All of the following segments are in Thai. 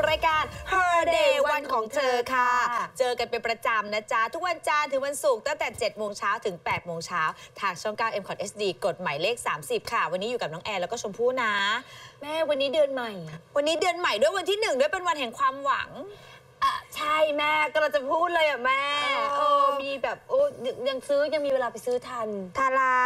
สู่รายการ Her Day วันของเธอค่ะค่ะ เจอกันเป็นประจำนะจ๊ะ ทุกวันจันทร์ถึงวันศุกร์ตั้งแต่ 7 โมงเช้าถึง 8 โมงเช้าทางช่อง 9 m c o t SD กดหมายเลข 30 ค่ะ วันนี้อยู่กับน้องแอนแล้วก็ชมพู่นะ แม่วันนี้เดือนใหม่ วันนี้เดือนใหม่ด้วยวันที่หนึ่งด้วยเป็นวันแห่งความหวังอะ ใช่แม่ก็เราจะพูดเลยอะแม่เออเออมีแบบโอ้ยังซื้อยังมีเวลาไปซื้อทัน ทารา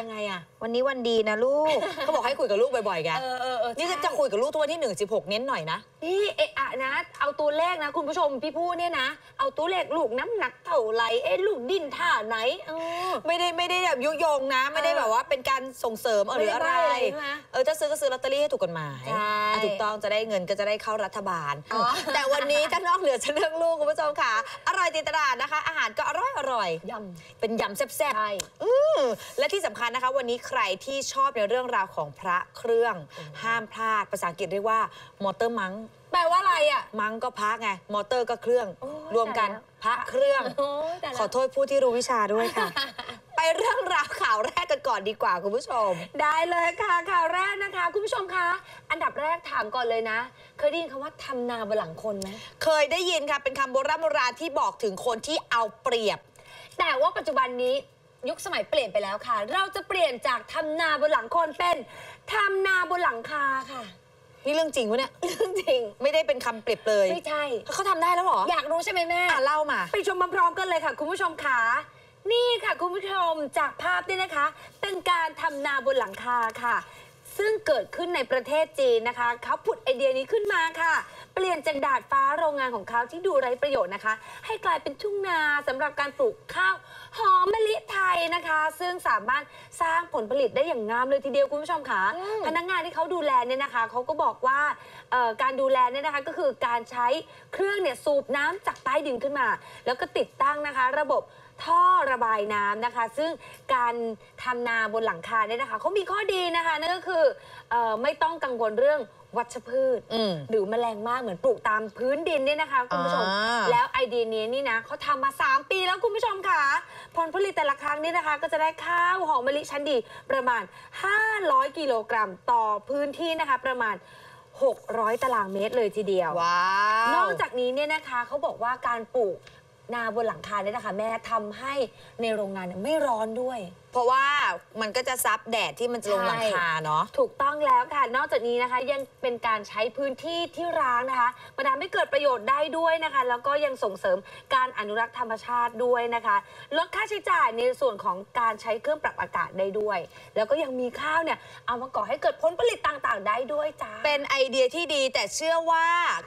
ยังไงอะ วันนี้วันดีนะลูก เขาบอกให้คุยกับลูกบ่อยๆไงเออเออเออนี่จะใช่จะคุยกับลูกทุกวันที่1 16 เน้นหน่อยนะ นี่เอะอะนะ เอาตัวเลขนะ คุณผู้ชมพี่พูดเนี่ยนะ เอาตัวเลขลูกน้ำหนักเท่าไหรเอ๊ะลูกดิ้นท่าไหนเออ ไม่ได้ไม่ได้แบบยุยงนะ ไม่ได้แบบว่าเป็นการส่งเสริมหรืออะไร ไม่ได้ใบ้อะไรใช่ไหมเออถ้าซื้อก็ซื้อลอตเตอรี่ให้ถูกกฎหมายใช่อะถูกต้องจะได้เงินก็จะได้เข้ารัฐบาล อ๋อ แต่วันนี้ถ้านอกเหนือจะเรื่องลูกคุณผู้ชมค่ะ อร่อยติดตลาดนะคะ อาหารก็อร่อยอร่อยยเป็นยำแซ่ำบใช่ๆอืมและที่สำคัญนะคะ วันนี้ใครที่ชอบในเรื่องราวของพระเครื่องห้ามพลาดภาษาอังกฤษเรียกว่า motor monk แปลว่าอะไรอะ monk ก็พระไง มอเตอร์ก็เครื่อง โอ้ยรวมกันตายแล้ว พระเครื่อง โอ้ยแต่ละขอโทษผู้ที่รู้วิชาด้วยค่ะ ไปเรื่องราวข่าวแรกกันก่อนดีกว่าคุณผู้ชม ได้เลยค่ะข่าวแรกนะคะ คุณผู้ชมคะ อันดับแรกถามก่อนเลยนะ เคยได้ยินคำว่าทำนาบนหลังคนไหมเคยได้ยินค่ะ เป็นคำโบราณโบราณที่บอกถึงคนที่เอาเปรียบ แต่ว่าปัจจุบันนี้ยุคสมัยเปลี่ยนไปแล้วค่ะ เราจะเปลี่ยนจากทำนาบนหลังคนเป็นทำนาบนหลังคาค่ะ นี่เรื่องจริงวะเนี่ย เรื่องจริง ไม่ได้เป็นคำเปรียบเลยไม่ใช่ เขาทำได้แล้วเหรออยากรู้ใช่ไหมแม่ อะเล่ามา ไปชมพร้อมๆกันเลยค่ะ คุณผู้ชมค่ะ นี่ค่ะคุณผู้ชมจากภาพนี่นะคะ เป็นการทำนาบนหลังคาค่ะ ซึ่งเกิดขึ้นในประเทศจีนนะคะเขาผุดไอเดียนี้ขึ้นมาค่ะ เปลี่ยนจากดาดฟ้าโรงงานของเขาที่ดูไร้ประโยชน์นะคะ ให้กลายเป็นทุ่งนาสำหรับการปลูกข้าวหอมมะลิไทยนะคะ ซึ่งสามารถสร้างผลผลิตได้อย่างงามเลยทีเดียวคุณผู้ชมค่ะอืมพนักงานที่เขาดูแลเนี่ยนะคะเขาก็บอกว่าเอ่อการดูแลเนี่ยนะคะก็คือการใช้เครื่องเนี่ยสูบน้ำจากใต้ดินขึ้นมา แล้วก็ติดตั้งนะคะ ระบบ ท่อระบายน้ำนะคะ ซึ่งการทำนาบนหลังคาเนี่ยนะคะเขามีข้อดีนะคะนั่นก็คือเออไม่ต้องกังวลเรื่องวัชพืช อืม หรือแมลงมากเหมือนปลูกตามพื้นดินเนี่ยนะคะคุณผู้ชม อ่า แล้วไอเดียนี้นี่นะเขาทำมา 3 ปีแล้วคุณผู้ชมค่ะ ผลผลิตแต่ละครั้งนี่นะคะ ก็จะได้ข้าวหอมมะลิชั้นดีประมาณ 500 กิโลกรัมต่อพื้นที่นะคะ ประมาณ 600 ตารางเมตรเลยทีเดียว ว้าวนอกจากนี้เนี่ยนะคะเขาบอกว่าการปลูก นาบนหลังคาเนี่ยนะคะแม่ทำให้ในโรงงานเนี่ยไม่ร้อนด้วย เพราะว่ามันก็จะซับแดดที่มันจะลงหลังคาเนาะ ถูกต้องแล้วค่ะ นอกจากนี้นะคะยังเป็นการใช้พื้นที่ที่ร้างนะคะมาทำให้เกิดประโยชน์ได้ด้วยนะคะ แล้วก็ยังส่งเสริมการอนุรักษ์ธรรมชาติด้วยนะคะ ลดค่าใช้จ่ายในส่วนของการใช้เครื่องปรับอากาศได้ด้วย แล้วก็ยังมีข้าวเนี่ยเอามาก่อให้เกิดผลผลิตต่างๆ ได้ด้วยจ้า เป็นไอเดียที่ดีแต่เชื่อว่า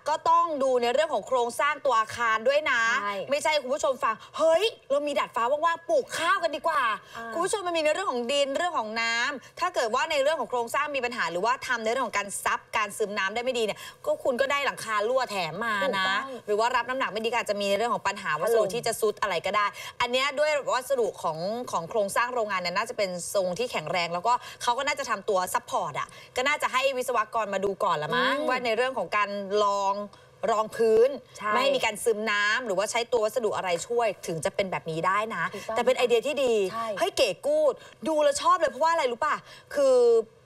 ก็ต้องดูในเรื่องของโครงสร้างตัวอาคารด้วยนะ ใช่ ไม่ใช่คุณผู้ชมฟัง เฮ้ย เรามีดัดฟ้าว่างๆ ปลูกข้าวกันดีกว่าอ่า คุณผู้ชมมันมีในเรื่องของดินเรื่องของน้ำถ้าเกิดว่าในเรื่องของโครงสร้างมีปัญหาหรือว่าทำในเรื่องของการซับการซึมน้ำได้ไม่ดีเนี่ย ก็คุณก็ได้หลังคารั่วแถมมาถูกนะต้องหรือว่ารับน้ำหนักไม่ดีก็อาจจะมีในเรื่องของปัญหาวัสดุถล่มที่จะทรุดอะไรก็ได้ อันเนี้ยด้วยวัสดุของของโครงสร้างโรงงานเนี่ยน่าจะเป็นทรงที่แข็งแรง แล้วก็เขาก็น่าจะทำตัว support อะ ก็น่าจะให้วิศวกรมาดูก่อนละมั้งอืมว่าในเรื่องของการลอง รองพื้น ใช่ไม่ให้มีการซึมน้ำหรือว่าใช้ตัววัสดุอะไรช่วย ถึงจะเป็นแบบนี้ได้นะ ถูกต้องแต่เป็นไอเดียที่ดี ใช่ เฮ้ยเก๋กูด ดูแล้วชอบเลยเพราะว่าอะไรรู้ป่ะ คือ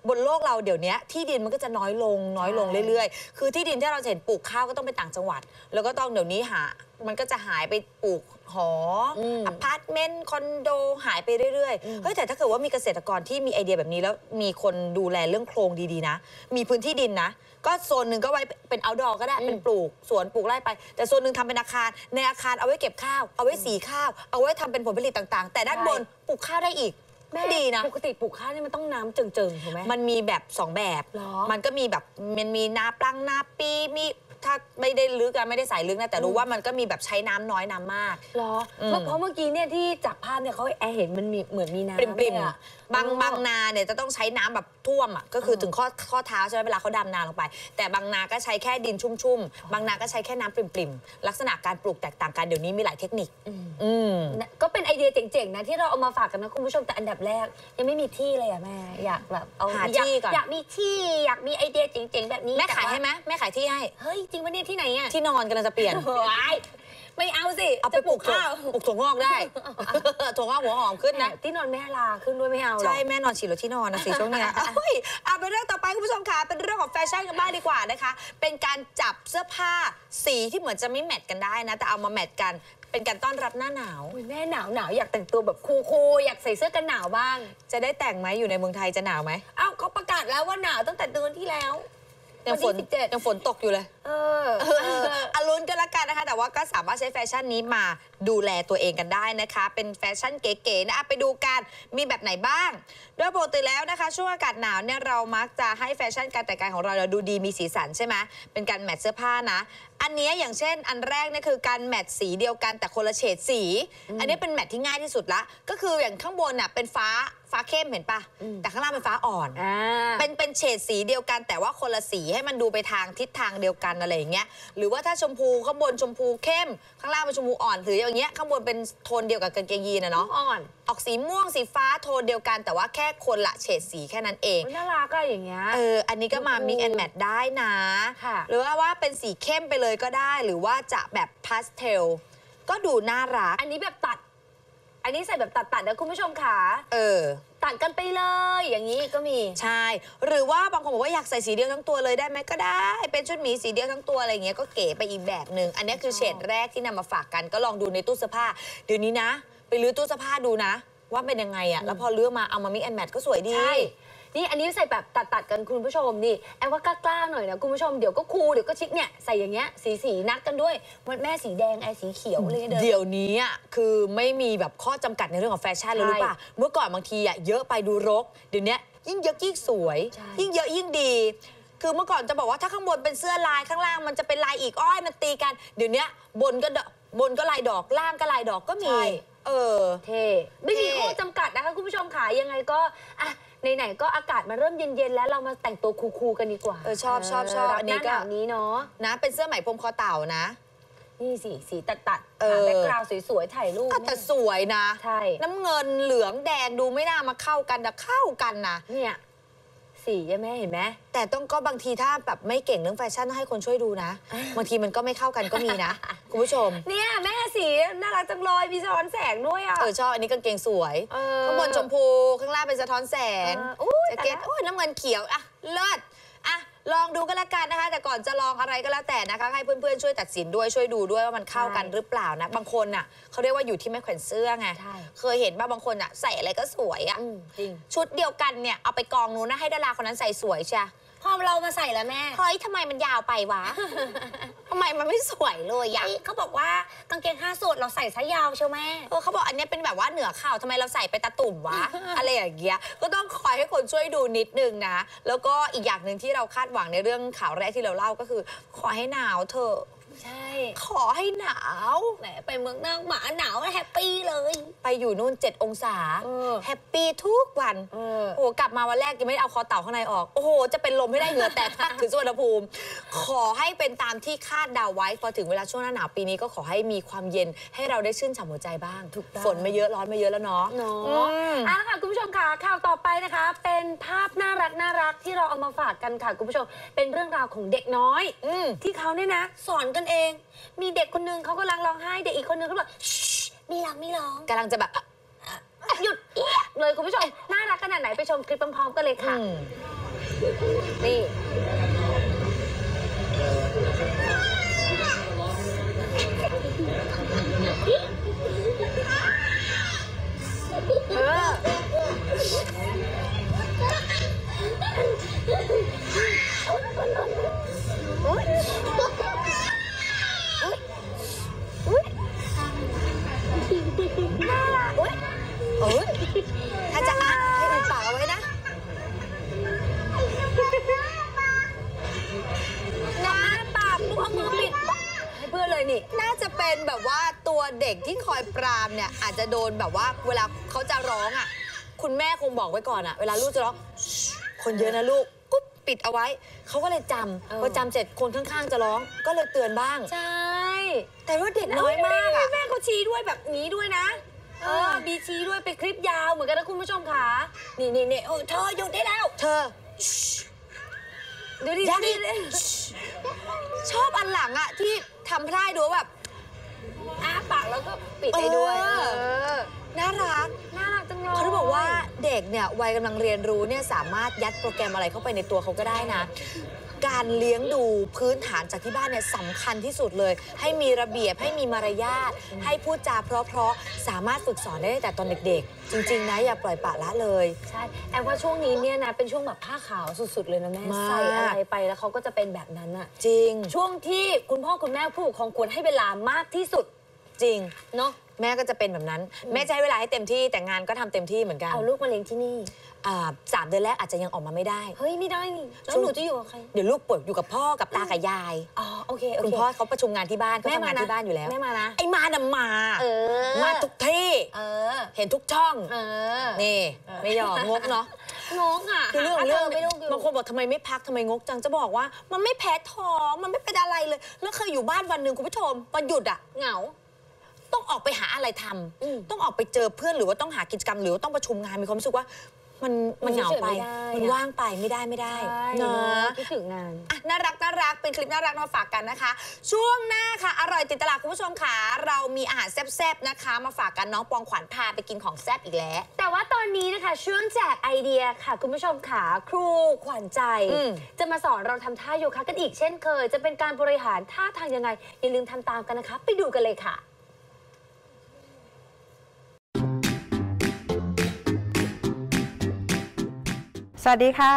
บนโลกเราเดี๋ยวนี้ที่ดินมันก็จะน้อยลงน้อยลงใช่เรื่อยๆ คือที่ดินที่เราจะเห็นปลูกข้าวก็ต้องไปต่างจังหวัด แล้วก็ต้องเดี๋ยวนี้หา มันก็จะหายไปปลูก หออม อพาร์ตเมนต์คอนโดหายไปเรื่อยอืม ๆ เฮ้ยแต่ถ้าเกิดว่ามีเกษตรกรที่มีไอเดียแบบนี้แล้วมีคนดูแลเรื่องโครงดีๆนะ มีพื้นที่ดินนะ ก็โซนหนึ่งก็ไว้เป็น outdoor ก็ได้อืมเป็นปลูกสวนปลูกไร่ไป แต่โซนหนึ่งทำเป็นอาคาร ในอาคารเอาไว้เก็บข้าว เอาไว้สีข้าว เอาไว้ทำเป็นผลผลิตต่างๆ แต่ด้านบนปลูกข้าวได้อีกแม่ดีนะ ปกติปลูกข้าวนี่มันต้องน้ำเจิงๆถูกไหม มันมีแบบ 2 แบบหรอมันก็มีแบบมันมีนาปลังนาปี มี ถ้าไม่ได้ลึกอะไม่ได้ใส่ลึกนะแต่รู้อืมว่ามันก็มีแบบใช้น้ำน้อยน้ำมาก เหรออืมเพราะเพราะเมื่อกี้เนี่ยที่จากภาพเนี่ยเขาแอร์เห็นมันมีเหมือนมีน้ำปริมปริมเลยอะ บางอ๋อบางนาเนี่ยจะต้องใช้น้ำแบบท่วมอะก็คือเออถึงข้อข้อเท้าใช่ไหมเวลาเขาดำนาลงไป แต่บางนาก็ใช้แค่ดินชุ่มๆบางนาก็ใช้แค่น้ำปริมๆลักษณะการปลูกแตกต่างกันเดี๋ยวนี้มีหลายเทคนิค อืม อืม นะก็เป็นไอเดียเจ๋งๆนะที่เราเอามาฝากกันนะคุณผู้ชมแต่อันดับแรก ยังไม่มีที่เลยอะแม่อยากแบบเอาหาอยากที่ก่อนอยากมีที่อยากมีไอเดียเจ๋งๆแบบนี้แม่ขายต่ว่ให้ไหมแม่ขายที่ให้ เฮ้ยจริงปะเนี่ยที่ไหนอะที่นอนกำลังจะเปลี่ยน ว้ายไม่เอาสิเอาไปจะปลูกถั่วข้าวปลูกถั่วงอกได้ ถั่วงอกหัวหอมขึ้นแหมนะ ที่นอนแม่ลาขึ้นด้วยไม่เอาหรอกใช่ แม่นอนฉี่รถที่นอนนะสิช่วงเนี้ยเอ้ยเอาเป็นเรื่องต่อไปคุณผู้ชมค่ะเป็นเรื่องของแฟชั่นกันบ้างดีกว่านะคะ เป็นการจับเสื้อผ้าสีที่เหมือนจะไม่แมทกันได้นะ แต่เอามาแมทกันเป็นการต้อนรับหน้าหนาวอุ๊ยแม่หนาวหนาวอยากแต่งตัวแบบคูลๆอยากใส่เสื้อกันหนาวบ้าง จะได้แต่งไหมอยู่ในเมืองไทยจะหนาวไหมเอ้าเขาประกาศแล้วว่าหนาวตั้งแต่เดือนที่แล้ว ยังฝนวันที่17 ยังฝนตกอยู่เลย เออเอออารุณก็แล้วกันนะคะ แต่ว่าก็สามารถใช้แฟชั่นนี้มาดูแลตัวเองกันได้นะคะ เป็นแฟชั่นเก๋ๆนะอะไปดูกันมีแบบไหนบ้าง โดยปกติแล้วนะคะ ช่วงอากาศหนาวเนี่ยเรามักจะให้แฟชั่นการแต่งกายของเราเราดูดีมีสีสันใช่ไหมเป็นการแมทเสื้อผ้านะอันเนี้ยอย่างเช่น อันแรกเนี่ยคือการแมทสีเดียวกันแต่คนละเฉดสี อันนี้เป็นแมทที่ง่ายที่สุดละ ก็คืออย่างข้างบนน่ะเป็นฟ้าฟ้าเข้มเห็นปะอืมแต่ข้างล่างเป็นฟ้าอ่อนอ่าเป็นเป็นเฉดสีเดียวกัน แต่ว่าคนละสีให้มันดูไปทางทิศทางเดียวกันอะไรอย่างเงี้ย หรือว่าถ้าชมพูข้างบนชมพูเข้ม ข้างล่างเป็นชมพูอ่อนหรืออย่างเงี้ยข้างบนเป็นโทนเดียวกับกางเกงยีนนะเนาะอ่อนออกสีม่วงสีฟ้าโทนเดียวกัน แต่ว่าแค่คนละเฉดสีแค่นั้นเอง น่ารักอะอย่างเงี้ย เออ อันนี้ก็มาชมพู mix and match ได้นะ ค่ะ หรือว่าว่าเป็นสีเข้มไปเลยก็ได้ หรือว่าจะแบบพาสเทล ก็ดูน่ารัก อันนี้แบบตัด อันนี้ใส่แบบตัดตัดๆนะคุณผู้ชมค่ะเออ ตัดกันไปเลย อย่างนี้ก็มี ใช่ หรือว่าบางคนบอกว่าอยากใส่สีเดียวทั้งตัวเลยได้ไหมก็ได้ เป็นชุดหมีสีเดียวทั้งตัวอะไรเงี้ยก็เก๋ไปอีกแบบหนึ่งอันนี้คือเฉดแรกที่นำมาฝากกันก็ลองดูในตู้เสื้อผ้าเดี๋ยวนี้นะไป รื้อตู้เสื้อผ้าดูนะ ว่าเป็นยังไงอะแล้วพอเลือกมาเอามา mix and match ก็สวยดี ใช่ นี่อันนี้ใส่แบบตัดตัดๆกันคุณผู้ชมนี่แอบว่ากล้าๆหน่อยนะคุณผู้ชมเดี๋ยวก็คูลเดี๋ยวก็ชิคเนี่ยใส่อย่างเงี้ยสีสีๆนัดกันด้วยวันแม่สีแดงไอสีเขียวอะไรเงี้ยเดิน เดี๋ยวนี้อะคือไม่มีแบบข้อจำกัดในเรื่องของแฟชั่นเลยใช่รู้ป่ะ เมื่อก่อนบางทีอะเยอะไปดูรก เดี๋ยวนี้ยิ่งเยอะยิ่งสวย ใช่ ยิ่งเยอะยิ่งดี คือเมื่อก่อนจะบอกว่าถ้าข้างบนเป็นเสื้อลายข้างล่างมันจะเป็นลายอีกอ้อยมันตีกัน เดี๋ยวนี้บนก็ดอกบนก็ลายดอกล่างก็ลายดอกก็มี เออ เท่ไม่มีเท่ ข้อจำกัดนะคะ คุณผู้ชมค่ะยังไงก็อะไหนๆก็อากาศมาเริ่มเย็นๆ แล้วเรามาแต่งตัว cool ๆกันดีกว่าเออชอบชอบชอบรับอันนี้หน้าหก็ นาวนี้เนาะนะ เป็นเสื้อไหมพรมคอเต่านะ นี่สีสีตัดตัดๆเออ หา background สวยๆถ่ายรูปอะแต่เนี่ยสวยนะ ใช่น้ำเงินเหลืองแดงดูไม่น่ามาเข้ากันแต่เข้ากันนะ เนี่ย สีใช่ไหมเห็นไหมแต่ต้องก็บางทีถ้าแบบไม่เก่งเรื่องแฟชั่นต้องให้คนช่วยดูนะ บางทีมันก็ไม่เข้ากันก็มีนะ คุณผู้ชม เนี่ยแม่สีน่ารักจังเลยมีสะท้อนแสงด้วยอะ เออชอบอันนี้กางเกงสวยเออข้างบนชมพูข้างล่างเป็นสะท้อนแสงเอออุ๊ยแจ็คเก็ตตายแล้ว โอ้ยน้ำเงินเขียวอะเลิศอะ ลองดูก็แล้วกันนะคะ แต่ก่อนจะลองอะไรก็แล้วแต่นะคะ ให้เพื่อนๆช่วยตัดสินด้วยช่วยดูด้วยว่ามันเข้ากันหรือเปล่านะ บางคนน่ะเขาเรียกว่าอยู่ที่ไม่แขวนเสื้อไง ใช่ เคยเห็นบ้างบางคนอะใส่อะไรก็สวยอะอืมจริง ชุดเดียวกันเนี่ยเอาไปกองนู้นนะให้ดาราคนนั้นใส่สวยใช่ พอเรามาใส่แล้วแม่ เฮ้ยทำไมมันยาวไปวะ ทำไมมันไม่สวยเลยอะเขาบอกว่ากางเกงห้าส่วนเราใส่ซะยาวเชียวแม่ เออเขาบอกอันเนี้ยเป็นแบบว่าเหนือเข่าทำไมเราใส่ไปตะตุ่มวะ อะไรอย่างเงี้ย ก็ต้องคอยให้คนช่วยดูนิดนึงนะ แล้วก็อีกอย่างหนึ่งที่เราคาดหวังในเรื่องข่าวแรกที่เราเล่าก็คือ ขอให้หนาวเถอะ ใช่ ขอให้หนาวแหมไปเมืองนอกหมาหนาวแฮปปี้เลย ไปอยู่นู่น 7 องศาเออ happy ทุกวัน เออ โอ้โหกลับมาวันแรกยังไม่ได้เอาคอเต่าข้างในออก โอ้โห จะเป็นลมให้ได้เหงื่อแตก พักถึงสุวรรณภูมิ ขอให้เป็นตามที่คาดเดาไว้ พอถึงเวลาช่วงหน้าหนาวปีนี้ก็ขอให้มีความเย็นให้เราได้ชื่นฉ่ำหัวใจบ้าง ถูกต้อง ฝนไม่เยอะร้อนไม่เยอะแล้วเนาะ เนาะอืมเอาละค่ะคุณผู้ชมค่ะข่าวต่อไปนะคะ เป็นภาพน่ารักน่ารักที่เราเอามาฝากกันค่ะคุณผู้ชม เป็นเรื่องราวของเด็กน้อย อืมที่เขาเนี่ยนะ สอนกันเอง มีเด็กคนนึงเขากำลังร้องไห้เด็กอีกคนนึงเขาแบบมีร้องมีร้องกำลังจะแบบหยุดเอี๊ยะเลยคุณผู้ชม น่ารักขนาดไหนไปชมคลิปพร้อมๆกันเลยค่ะอืมนี่เออ เอ้ยถ้าจะอะให้ดูปากเอาไว้นะน้าปากลูกเอามือปิดให้เพื่อนเลยนี่ น่าจะเป็นแบบว่าตัวเด็กที่คอยปรามเนี่ย อาจจะโดนแบบว่าเวลาเขาจะร้องอะ คุณแม่คงบอกไว้ก่อนอะ เวลาลูกจะร้องคนเยอะนะลูกกุ๊บปิดเอาไว้ เขาก็เลยจเออำพอจำเสร็จคนข้างๆจะร้องก็เลยเตือนบ้าง ใช่ แต่ว่าเด็กน้อยมากอะแม่เขาชี้ด้วยแบบนี้ด้วยนะ เอเอออบีชี้ด้วยเป็นคลิปยาวเหมือนกันนะคุณผู้ชมค่ะนี่นี่นี่โอ้เธอหยุดได้แล้ว เธอ ดูดิยังดูอีกดิชอบอันหลังอะที่ทำพลายดูว่าแบบอ้าปากแล้วก็ปิดได้ด้วยเออเออน่ารัก น่ารักจังเลยเขาจะบอกว่าเด็กเนี่ยวัยกำลังเรียนรู้เนี่ยสามารถยัดโปรแกรมอะไรเข้าไปในตัวเขาก็ได้นะ การเลี้ยงดูพื้นฐานจากที่บ้านเนี่ยสำคัญที่สุดเลย ให้มีระเบียบให้มีมารยาทให้พูดจาเพราะๆสามารถฝึกสอนได้ตั้งแต่ตอนเด็ก ๆ จริง ๆ นะอย่าปล่อยปละละเลย ใช่แอบว่าช่วงนี้เนี่ยนะเป็นช่วงแบบผ้าขาวสุดๆเลยนะแม่มาก ใส่อะไรไปแล้วเขาก็จะเป็นแบบนั้นอะจริงช่วงที่คุณพ่อคุณแม่ผู้ปกครองควรให้เวลามากที่สุดจริง เนาะแม่ก็จะเป็นแบบนั้น แม่จะให้เวลาให้เต็มที่แต่งานก็ทำเต็มที่เหมือนกัน เอาลูกมาเลี้ยงที่นี่ อ่าสามเดือนแรกอาจจะยังออกมาไม่ได้ เฮ้ยไม่ได้นี่แล้วช่วงหนูจะอยู่กับใครเดี๋ยวลูกป่วยอยู่กับพ่อกับตากับยาย อ๋อโอเคโอคุณเคพ่อเขาประชุมงานที่บ้านเขาแม่ทำงานมานะที่บ้านอยู่แล้ว แม่มานะ ไอ้มาน่ะมา เออ มาทุกที่เออ เห็นทุกช่อง เออนี่ ไม่ยอมงกเนาะ งงอะคือเรื่องหาเรื่องไม่ลูกอยู่ บางคนบอกทำไมไม่พักทำไมงกจังจะบอกว่า มันไม่แพ้ท้องมันไม่เป็นอะไรเลย แล้วเคยอยู่บ้านวันหนึ่งคุณผู้ชมวันหยุดอะเหงา ต้องออกไปหาอะไรทำอืม ต้องออกไปเจอเพื่อนหรือว่าต้องหากิจกรรมหรือว่าต้องประชุมงานมีความรู้สึกว่า มันมันเหงาไปอยู่เฉยๆไม่ได้มันอะว่างไปไม่ได้ไม่ได้ใช่เนาะคิดถึงงานอะน่ารักน่ารักเป็นคลิปน่ารักมาฝากกันนะคะ ช่วงหน้าค่ะ อร่อยติดตลาดคุณผู้ชมค่ะเรามีอาหารแซ่บๆนะคะ มาฝากกันน้องปองขวัญพาไปกินของแซ่บอีกแล้ว แต่ว่าตอนนี้นะคะช่วงแจกไอเดียค่ะ คุณผู้ชมค่ะครูขวัญใจอืมจะมาสอนเราทำท่าโยคะกันอีกเช่นเคย จะเป็นการบริหารท่าทางยังไงอย่าลืมทำตามกันนะคะ ไปดูกันเลยค่ะ สวัสดีค่ะ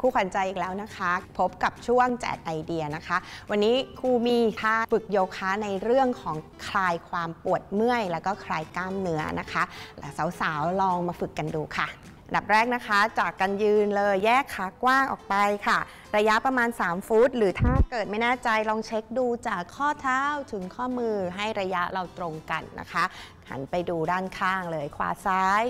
ครูขวัญใจอีกแล้วนะคะ พบกับช่วงแจกไอเดียนะคะ วันนี้ครูมีท่าฝึกโยคะในเรื่องของคลายความปวดเมื่อย แล้วก็คลายกล้ามเนื้อนะคะและสาวๆลองมาฝึกกันดูค่ะดับแรกนะคะ จากการยืนเลยแยกขากว้างออกไปค่ะ ระยะประมาณ 3 ฟุต หรือถ้าเกิดไม่แน่ใจลองเช็คดูจากข้อเท้าถึงข้อมือให้ระยะเราตรงกันนะคะ หันไปดูด้านข้างเลยขวาซ้าย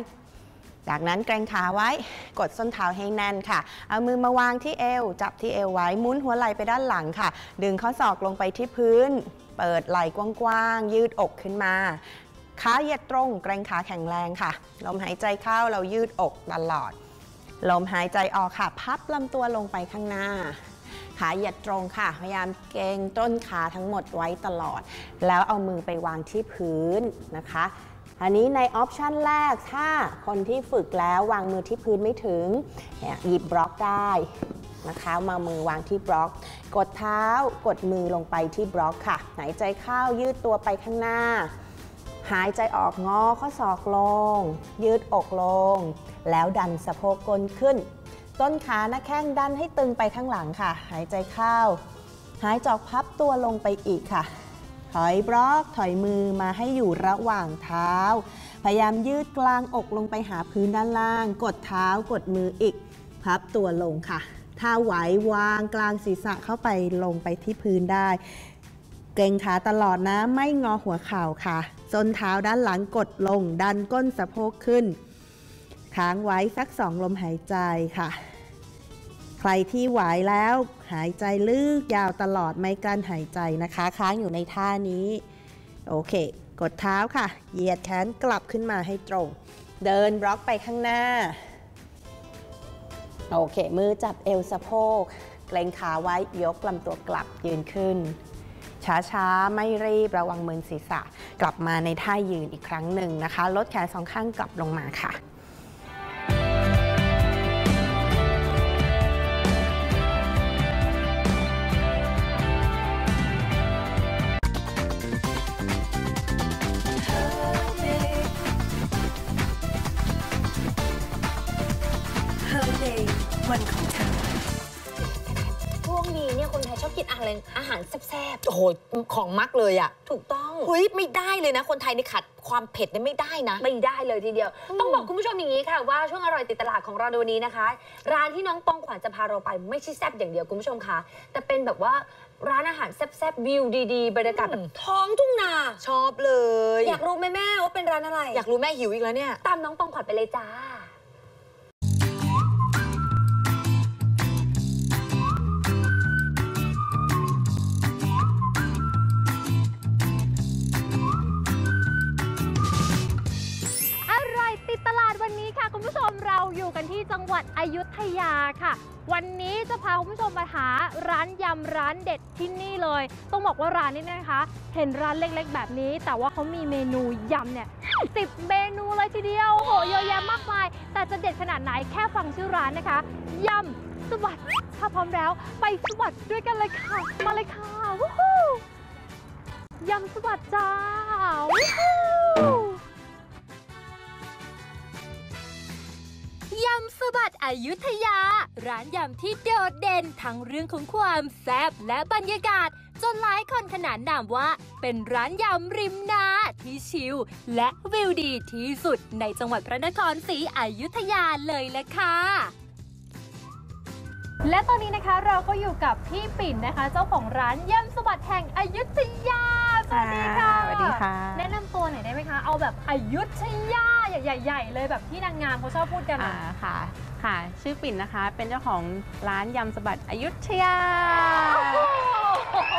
จากนั้นเกรงขาไว้กดส้นเท้าให้แน่นค่ะ เอามือมาวางที่เอว จับที่เอวไว้หมุนหัวไหล่ไปด้านหลังค่ะ ดึงข้อศอกลงไปที่พื้น เปิดไหล่กว้างๆยืดอกขึ้นมาขาเหยียดตรงเกรงขาแข็งแรงค่ะ ลมหายใจเข้าเรายืดอกตลอด ลมหายใจออกค่ะ พับลำตัวลงไปข้างหน้า ขาเหยียดตรงค่ะ พยายามเกรงต้นขาทั้งหมดไว้ตลอด แล้วเอามือไปวางที่พื้นนะคะ อันนี้ในออปชันแรกถ้าคนที่ฝึกแล้ววางมือที่พื้นไม่ถึงเนี่ยหยิบบล็อกได้นะคะมามือวางที่บล็อก กดเท้ากดมือลงไปที่บล็อกค่ะ หายใจเข้ายืดตัวไปข้างหน้า หายใจออกงอข้อศอกลง ยืดอกลง แล้วดันสะโพกก้นขึ้น ต้นขาหน้าแข้งดันให้ตึงไปข้างหลังค่ะ หายใจเข้า หายจอกพับตัวลงไปอีกค่ะ ถอยบล็อกถอยมือมาให้อยู่ระหว่างเท้า พยายามยืดกลางอกลงไปหาพื้นด้านล่าง กดเท้ากดมืออีก พับตัวลงค่ะ ถ้าไหววางกลางศีรษะเข้าไปลงไปที่พื้นได้ เกรงขาตลอดนะไม่งอหัวเข่าค่ะส้นเท้าด้านหลังกดลง ดันก้นสะโพกขึ้นค้างไว้สักสองลมหายใจค่ะ ใครที่ไหวแล้วหายใจลึกยาวตลอดไม่กลั้นหายใจนะคะ ค้างอยู่ในท่านี้ โอเค กดเท้าค่ะ เหยียดแขนกลับขึ้นมาให้ตรง เดินบล็อกไปข้างหน้า โอเค มือจับเอวสะโพก เกรงขาไว้ยกลำตัวกลับยืนขึ้น ช้าๆ ไม่รีบระวังมือศีรษะ กลับมาในท่ายืนอีกครั้งหนึ่งนะคะ ลดแขนสองข้างกลับลงมาค่ะ ของมักเลยอะๆถูกต้องเฮ้ยไม่ได้เลยนะ คนไทยนี่ขัดความเผ็ดเนี่ยไม่ได้นะ ไม่ได้เลยทีเดียว ต้องบอกคุณผู้ชมอย่างนี้ค่ะ ว่าช่วงอร่อยติดตลาดของเราในวันนี้นะคะ ร้านที่น้องปองขวัญจะพาเราไปไม่ใช่แซ่บอย่างเดียวคุณผู้ชมค่ะ แต่เป็นแบบว่าร้านอาหารแซ่บๆวิวดีๆบรรยากาศแบบท้องทุ่งนา ชอบเลย อยากรู้ไหมแม่ว่าเป็นร้านอะไร อยากรู้แม่หิวอีกแล้วเนี่ย ตามน้องปองขวัญไปเลยจ้า ลาดวันนี้ค่ะ คุณผู้ชมเราอยู่กันที่จังหวัดอยุธยาค่ะ วันนี้จะพาคุณผู้ชมมาหาร้านยำร้านเด็ดที่นี่เลย ต้องบอกว่าร้านนี้นะคะ เห็นร้านเล็กๆ แบบนี้ แต่ว่าเขามีเมนูยำเนี่ยสิบเมนูเลยทีเดียวโหเยอะแยะมากมาย แต่จะเด็ดขนาดไหนแค่ฟังชื่อร้านนะคะยำสวัสดิ์ถ้าพร้อมแล้ว ไปสวัสดิ์ด้วยกันเลยค่ะ มาเลยค่ะวู้ฮู้ยำสวัสดิ์จ้าวู้ฮู้ ยำสะบัดอยุธยา ร้านยำที่โดดเด่นทั้งเรื่องของความแซ่บและบรรยากาศ จนหลายคนขนานนามว่า เป็นร้านยำริมนาที่ชิลและวิวดีที่สุดในจังหวัดพระนครศรีอยุธยาเลยละค่ะ และตอนนี้นะคะเราก็อยู่กับพี่ปิ่นนะคะ เจ้าของร้านยำสวัสดแห่งอยุธยา สวัสดีค่ะ สวัสดีค่ะ แนะนำตัวหน่อยได้ไหมคะ เอาแบบอยุธยาใหญ่ๆเลยแบบที่นางงามเขาชอบพูดกันอ่าอะค่ะ ค่ะ ชื่อปิ่นนะคะ เป็นเจ้าของร้านยำสะบัดอยุธยาโอ้โห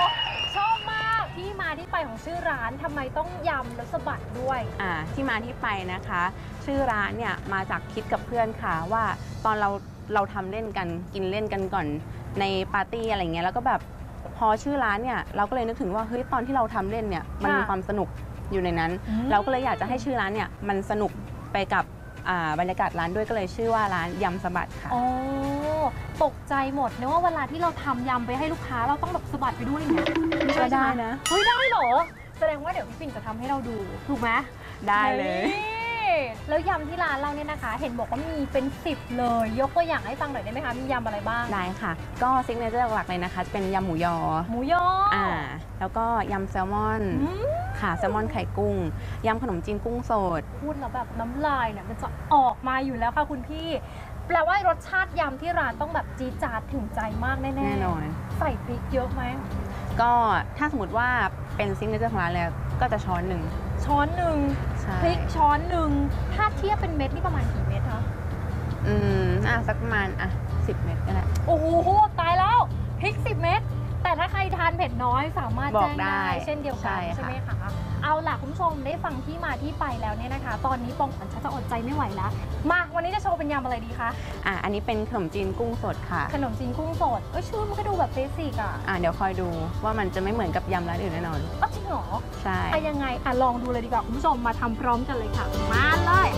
ชอบมากที่มาที่ไปของชื่อร้านทำไมต้องยำแล้วสะบัดด้วย อ่าที่มาที่ไปนะคะ ชื่อร้านเนี่ยมาจากคิดกับเพื่อนค่ะว่าตอนเรา เราทำเล่นกันกินเล่นกันก่อนในปาร์ตี้อะไรเงี้ยแล้วก็แบบพอชื่อร้านเนี่ยเราก็เลยนึกถึงว่าเฮ้ยตอนที่เราทำเล่นเนี่ยมันมีค่ะความสนุกอยู่ในนั้น อืม เราก็เลยอยากจะให้ชื่อร้านเนี่ยมันสนุกไปกับอ่าบรรยากาศร้านด้วยก็เลยชื่อว่าร้านยำสะบัดค่ะ โอ้ตกใจหมดนึกว่าเวลาที่เราทำยำไปให้ลูกค้าเราต้องแบบสะบัดไปด้วยเนี่ยม่ใช่ก็ได้ใช่หมนะ เฮ้ยได้เหรอ แสดงว่าเดี๋ยวพี่ปิ่นจะทำให้เราดู ถูกไหมได้เลยนี่ แล้วยำที่ร้านเราเนี่ยนะคะ เห็นบอกว่ามีเป็นสิบเลย ยกตัวอย่างให้ฟังหน่อยได้ไหมคะ มียำอะไรบ้าง ได้ค่ะ ก็ signaเจอร์หลักๆเลยนะคะจะเป็นยำหมูยอ หมูยอออ่า แล้วก็ยำแซลมอน อืมค่ะ แซลมอนไข่กุ้ง ยำขนมจีนกุ้งสด พูดแล้วแบบน้ำลายเนี่ยมันจะออกมาอยู่แล้วค่ะคุณพี่ แปลว่ารสชาติยำที่ร้านต้องแบบจี๊ดจ๊าดถึงใจมากแน่ๆแน่นอน ใส่พริกเยอะไหมก็ถ้าสมมติว่าเป็น signature ของร้านเลยก็จะช้อนหนึ่ง ช้อนหนึ่งใช่พริกช้อนหนึ่งถ้าเทียบเป็นเม็ดนี่ประมาณกี่เม็ดคะอืมอะสักประมาณอะสิบเม็ดก็ได้โอ้โหตายแล้วพริก10เม็ด แต่ถ้าใครทานเผ็ดน้อยสามารถบอกแจ้งได้ได้เช่นเดียวกันใช่ใช่ค่ะไหมคะเอาล่ะคุณผู้ชมได้ฟังที่มาที่ไปแล้วเนี่ยนะคะ ตอนนี้ปองขวัญชักจะอดใจไม่ไหวแล้วมาวันนี้จะโชว์เป็นยำอะไรดีคะอะอันนี้เป็นขนมจีนกุ้งสดค่ะขนมจีนกุ้งสดเอ้ยชื่อมันก็ดูแบบเบสิกอะอะเดี๋ยวคอยดูว่ามันจะไม่เหมือนกับยำร้านอื่นแน่นอนอ้าวจริงเหรอ ใช่อะยังไง อะ ลองดูเลยดีกว่า คุณผู้ชมมาทำพร้อมกันเลยค่ะ มาเลย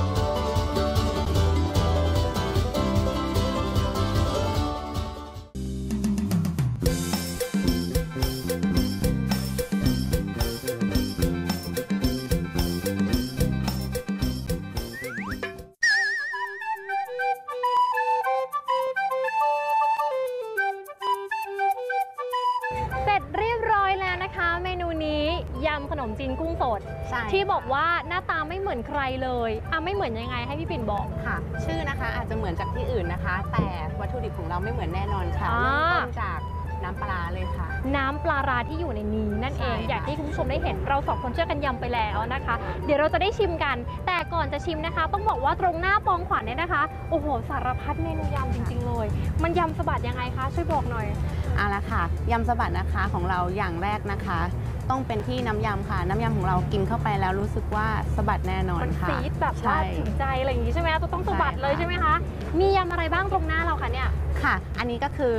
ที่บอกว่าหน้าตาไม่เหมือนใครเลยอะไม่เหมือนยังไงให้พี่ปิ่นบอก ค่ะ ชื่อนะคะอาจจะเหมือนจากที่อื่นนะคะ แต่วัตถุดิบของเราไม่เหมือนแน่นอนค่ะอ่า เริ่มต้นจากน้ำปลาร้าเลยค่ะ น้ำปลาร้าที่อยู่ในนี้นั่นเอง ใช่ค่ะ อย่างที่คุณผู้ชมได้เห็นเราสองคนช่วยกันยำไปแล้วนะคะ เดี๋ยวเราจะได้ชิมกัน แต่ก่อนจะชิมนะคะ ต้องบอกว่าตรงหน้าปองขวัญเนี่ยนะคะ โอ้โห สารพัดเมนูยำจริง ๆ เลย มันยำสะบัดยังไงคะ ช่วยบอกหน่อย เอาละค่ะยำสะบัดนะคะของเราอย่างแรกนะคะ ต้องเป็นที่น้ำยำค่ะ น้ำยำของเรากินเข้าไปแล้วรู้สึกว่าสะบัดแน่นอนมันค่ะซีดแบบว่าใช่ถึงใจอะไรอย่างงี้ใช่ไหมคะต้องสะบัดใช่ค่ะเลยใช่ไหมคะมียำอะไรบ้างตรงหน้าเราคะเนี่ย ค่ะ อันนี้ก็คือ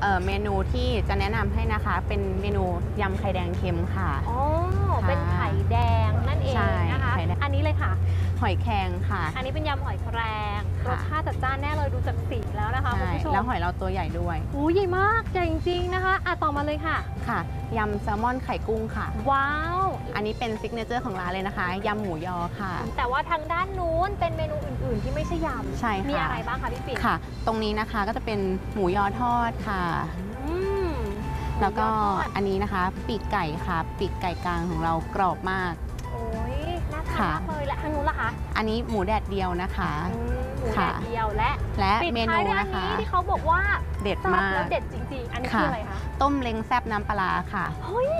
เอ่อเมนูที่จะแนะนำให้นะคะ เป็นเมนูยำไข่แดงเค็มค่ะ อ๋อค่ะเป็นไข่แดงนั่นเองใช่นะคะ ไข่แดง อันนี้เลยค่ะ หอยแครงค่ะ อันนี้เป็นยำหอยแครงค่ะรสชาติจัดจ้านแน่เลยดูจากสีแล้วนะคะคุณใช่ผู้ชมแล้วหอยเราตัวใหญ่ด้วยอู้ใหญ่มากใหญ่จริงๆนะคะอะต่อมาเลยค่ะ ค่ะยำแซลมอนไข่กุ้งค่ะ ว้าว อันนี้เป็น signature ของร้านเลยนะคะยำหมูยอค่ะ แต่ว่าทางด้านนู้นเป็นเมนูอื่นๆ ที่ไม่ใช่ยำใช่ค่ะมีอะไรบ้างคะพี่ปิ่นค่ะ ตรงนี้นะคะก็จะเป็นหมูยอทอดค่ะ อืมแล้วก็หมูยอทอดอันนี้นะคะ ปีกไก่ค่ะ ปีกไก่กลางของเรากรอบมากโอ้ยน่าทาน ค่ะมากเลยและทางนู้นล่ะคะอันนี้หมูแดดเดียวนะคะ อืมหมูแดดเดียวค่ะและและปิดเมท้านูยด้วยอันนะคะ นี้ที่เขาบอกว่าเด็ดทราบมาแล้วกเด็ดจริงๆ อันนี้ค่ะคืออะไรคะต้มเล้งแซบน้ำปลาร้าค่ะ เฮ้ย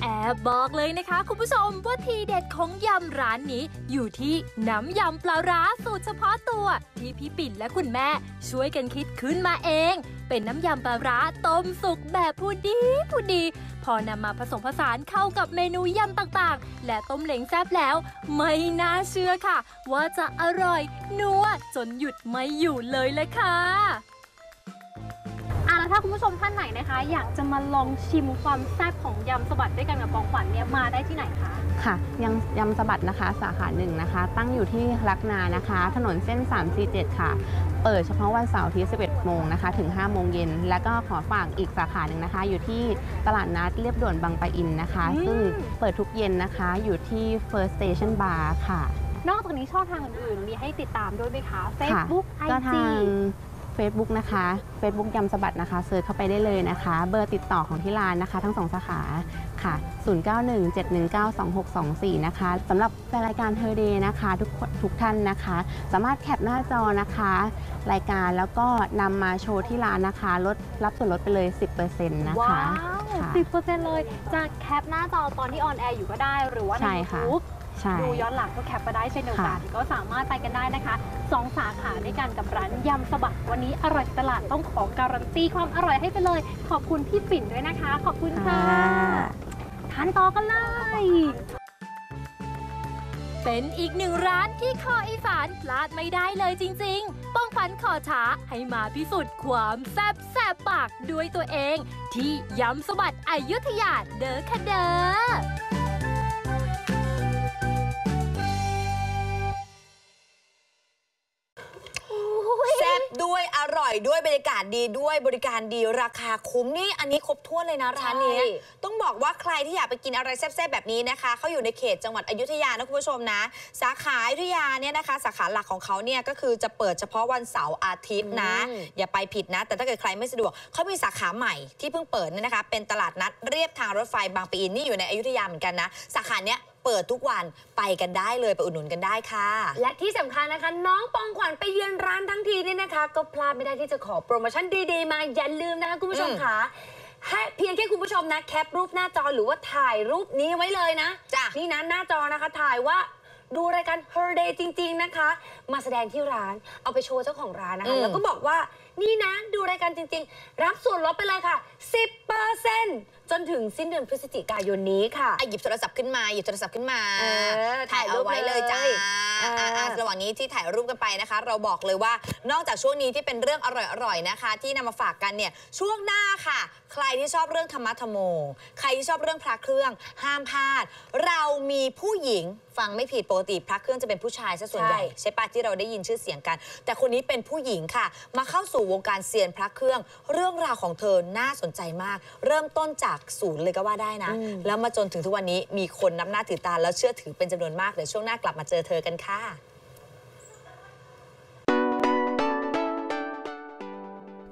แอบบอกเลยนะคะคุณผู้ชมว่าทีเด็ดของยำร้านนี้อยู่ที่น้ำยำปลาร้าสูตรเฉพาะตัว ที่พี่ปิ่นและคุณแม่ช่วยกันคิดขึ้นมาเอง เป็นน้ำยำปลาร้าต้มสุกแบบผู้ดีผู้ดี พอนำมาผสมผสานเข้ากับเมนูยำต่างๆ และต้มเหลงแซบแล้ว ไม่น่าเชื่อค่ะ ว่าจะอร่อยนัวจนหยุดไม่อยู่เลยเลยค่ะ ถ้าคุณผู้ชมท่านไหนนะคะ อยากจะมาลองชิมความแซ่บของยำสะบัดด้วยกันกับปองขวัญเนี่ยมาได้ที่ไหนคะ ค่ะยังยำสะบัดนะคะสาขาหนึ่งนะคะ ตั้งอยู่ที่ลักนานะคะ ถนนเส้น 347 ค่ะ เปิดเฉพาะวันเสาร์ที่ 11 โมงนะคะ ถึง 5 โมงเย็น แล้วก็ขอฝากอีกสาขาหนึ่งนะคะ อยู่ที่ตลาดนัดเรียบด่วนบางปะอินนะคะ อืม ซึ่งเปิดทุกเย็นนะคะ อยู่ที่ First Station Bar ค่ะ นอกจากนี้ช่องทางอื่นๆมีให้ติดตามด้วยไหมคะค่ะ Facebook ก็ IG ทาง Facebook นะคะ Facebook ยำสะบัดนะคะ search เข้าไปได้เลยนะคะ เบอร์ติดต่อของที่ร้านนะคะ ทั้งสองสาขาค่ะ 0917192624 นะคะสำหรับแฟนรายการเ e อร์เดย์นะคะทุกคนทุกท่านนะคะ สามารถ cap หน้าจอนะคะ รายการแล้วก็นำมาโชว์ที่ร้านนะคะลดรับส่วนลดไปเลย 10%นะคะว้าวค่ะ สิบเปอร์เซ็นต์เลย จะ cap หน้าจอตอนที่ on air อยู่ก็ได้ หรือว่าในใช่ค่ะ YouTube ใช่ ดูย้อนหลังก็ cap มาได้เช่นเดียวกันก็สามารถไปกันได้นะคะสองสาขาด้วยกันกับร้านยำสะบัดวันนี้อร่อยตลาดต้องขอการันตีความอร่อยให้ไปเลย ขอบคุณพี่ปิ่นด้วยนะคะ ขอบคุณค่ะค่ะทานต่อกันเลยเป็นอีกหนึ่งร้านที่คออีสานพลาดไม่ได้เลยจริง ๆ ป้องขวัญขอช้าให้มาพิสูจน์ความแซ่บแสบปากด้วยตัวเอง ที่ยำสะบัดอยุธยาเด้อค่ะเด้อ อร่อยด้วยบรรยากาศดีด้วยบริการดีราคาคุ้มนี่อันนี้ครบถ้วนเลยนะร้านนี้ ใช่ ต้องบอกว่าใครที่อยากไปกินอะไรแซ่บๆแบบนี้นะคะเขาอยู่ในเขตจังหวัดอยุธยานะคุณผู้ชมนะ สาขาอยุธยาเนี่ยนะคะ สาขาหลักของเขาเนี่ยก็คือจะเปิดเฉพาะวันเสาร์อาทิตย์นะ อืม อย่าไปผิดนะ แต่ถ้าเกิดใครไม่สะดวกเขามีสาขาใหม่ที่เพิ่งเปิดเนี่ยนะคะ เป็นตลาดนัดเรียบทางรถไฟบางปะอินนี่อยู่ในอยุธยาเหมือนกันนะ สาขาเนี้ย เปิดทุกวันไปกันได้เลยไปอุดหนุนกันได้ค่ะ และที่สำคัญนะคะ น้องปองขวัญไปเยือนร้านทั้งทีเนี่ยนะคะ ก็พลาดไม่ได้ที่จะขอโปรโมชั่นดีๆ มาอย่าลืมนะคะคุณผู้ชมอืม ค่ะให้เพียงแค่คุณผู้ชมนะแคปรูปหน้าจอหรือว่าถ่ายรูปนี้ไว้เลยนะ จ้ะ นี่นะหน้าจอนะคะถ่ายว่าดูรายการ Her Day จริง ๆนะคะ มาแสดงที่ร้านเอาไปโชว์เจ้าของร้านนะคะแล้วก็บอกว่านี่นะดูรายการจริง ๆ รับส่วนลดไปเลยค่ะ 10% จนถึงสิ้นเดือนพฤศจิกายนนี้ค่ะ อะหยิบโทรศัพท์ขึ้นมาหยิบโทรศัพท์ขึ้นมาเออถ่ายเอาไว้เลยจ้าถ่ายรูปเลยอะอะอะเออระหว่างนี้ที่ถ่ายรูปกันไปนะคะ เราบอกเลยว่านอกจากช่วงนี้ที่เป็นเรื่องอร่อยๆนะคะ ที่นำมาฝากกันเนี่ยช่วงหน้าค่ะ ใครที่ชอบเรื่องธรรมะธรรมโม ใครที่ชอบเรื่องพระเครื่องห้ามพลาด เรามีผู้หญิงฟังไม่ผิดปกติพระเครื่องจะเป็นผู้ชายซะส่วนใหญ่ใช่ปะที่เราได้ยินชื่อเสียงกัน แต่คนนี้เป็นผู้หญิงค่ะ มาเข้าสู่วงการเซียนพระเครื่อง เรื่องราวของเธอน่าสนใจมาก เริ่มต้นจากศูนย์เลยก็ว่าได้นะ แล้วมาจนถึงทุกวันนี้มีคนนับหน้าถือตาแล้วเชื่อถือเป็นจำนวนมาก เดี๋ยวช่วงหน้ากลับมาเจอเธอกันค่ะ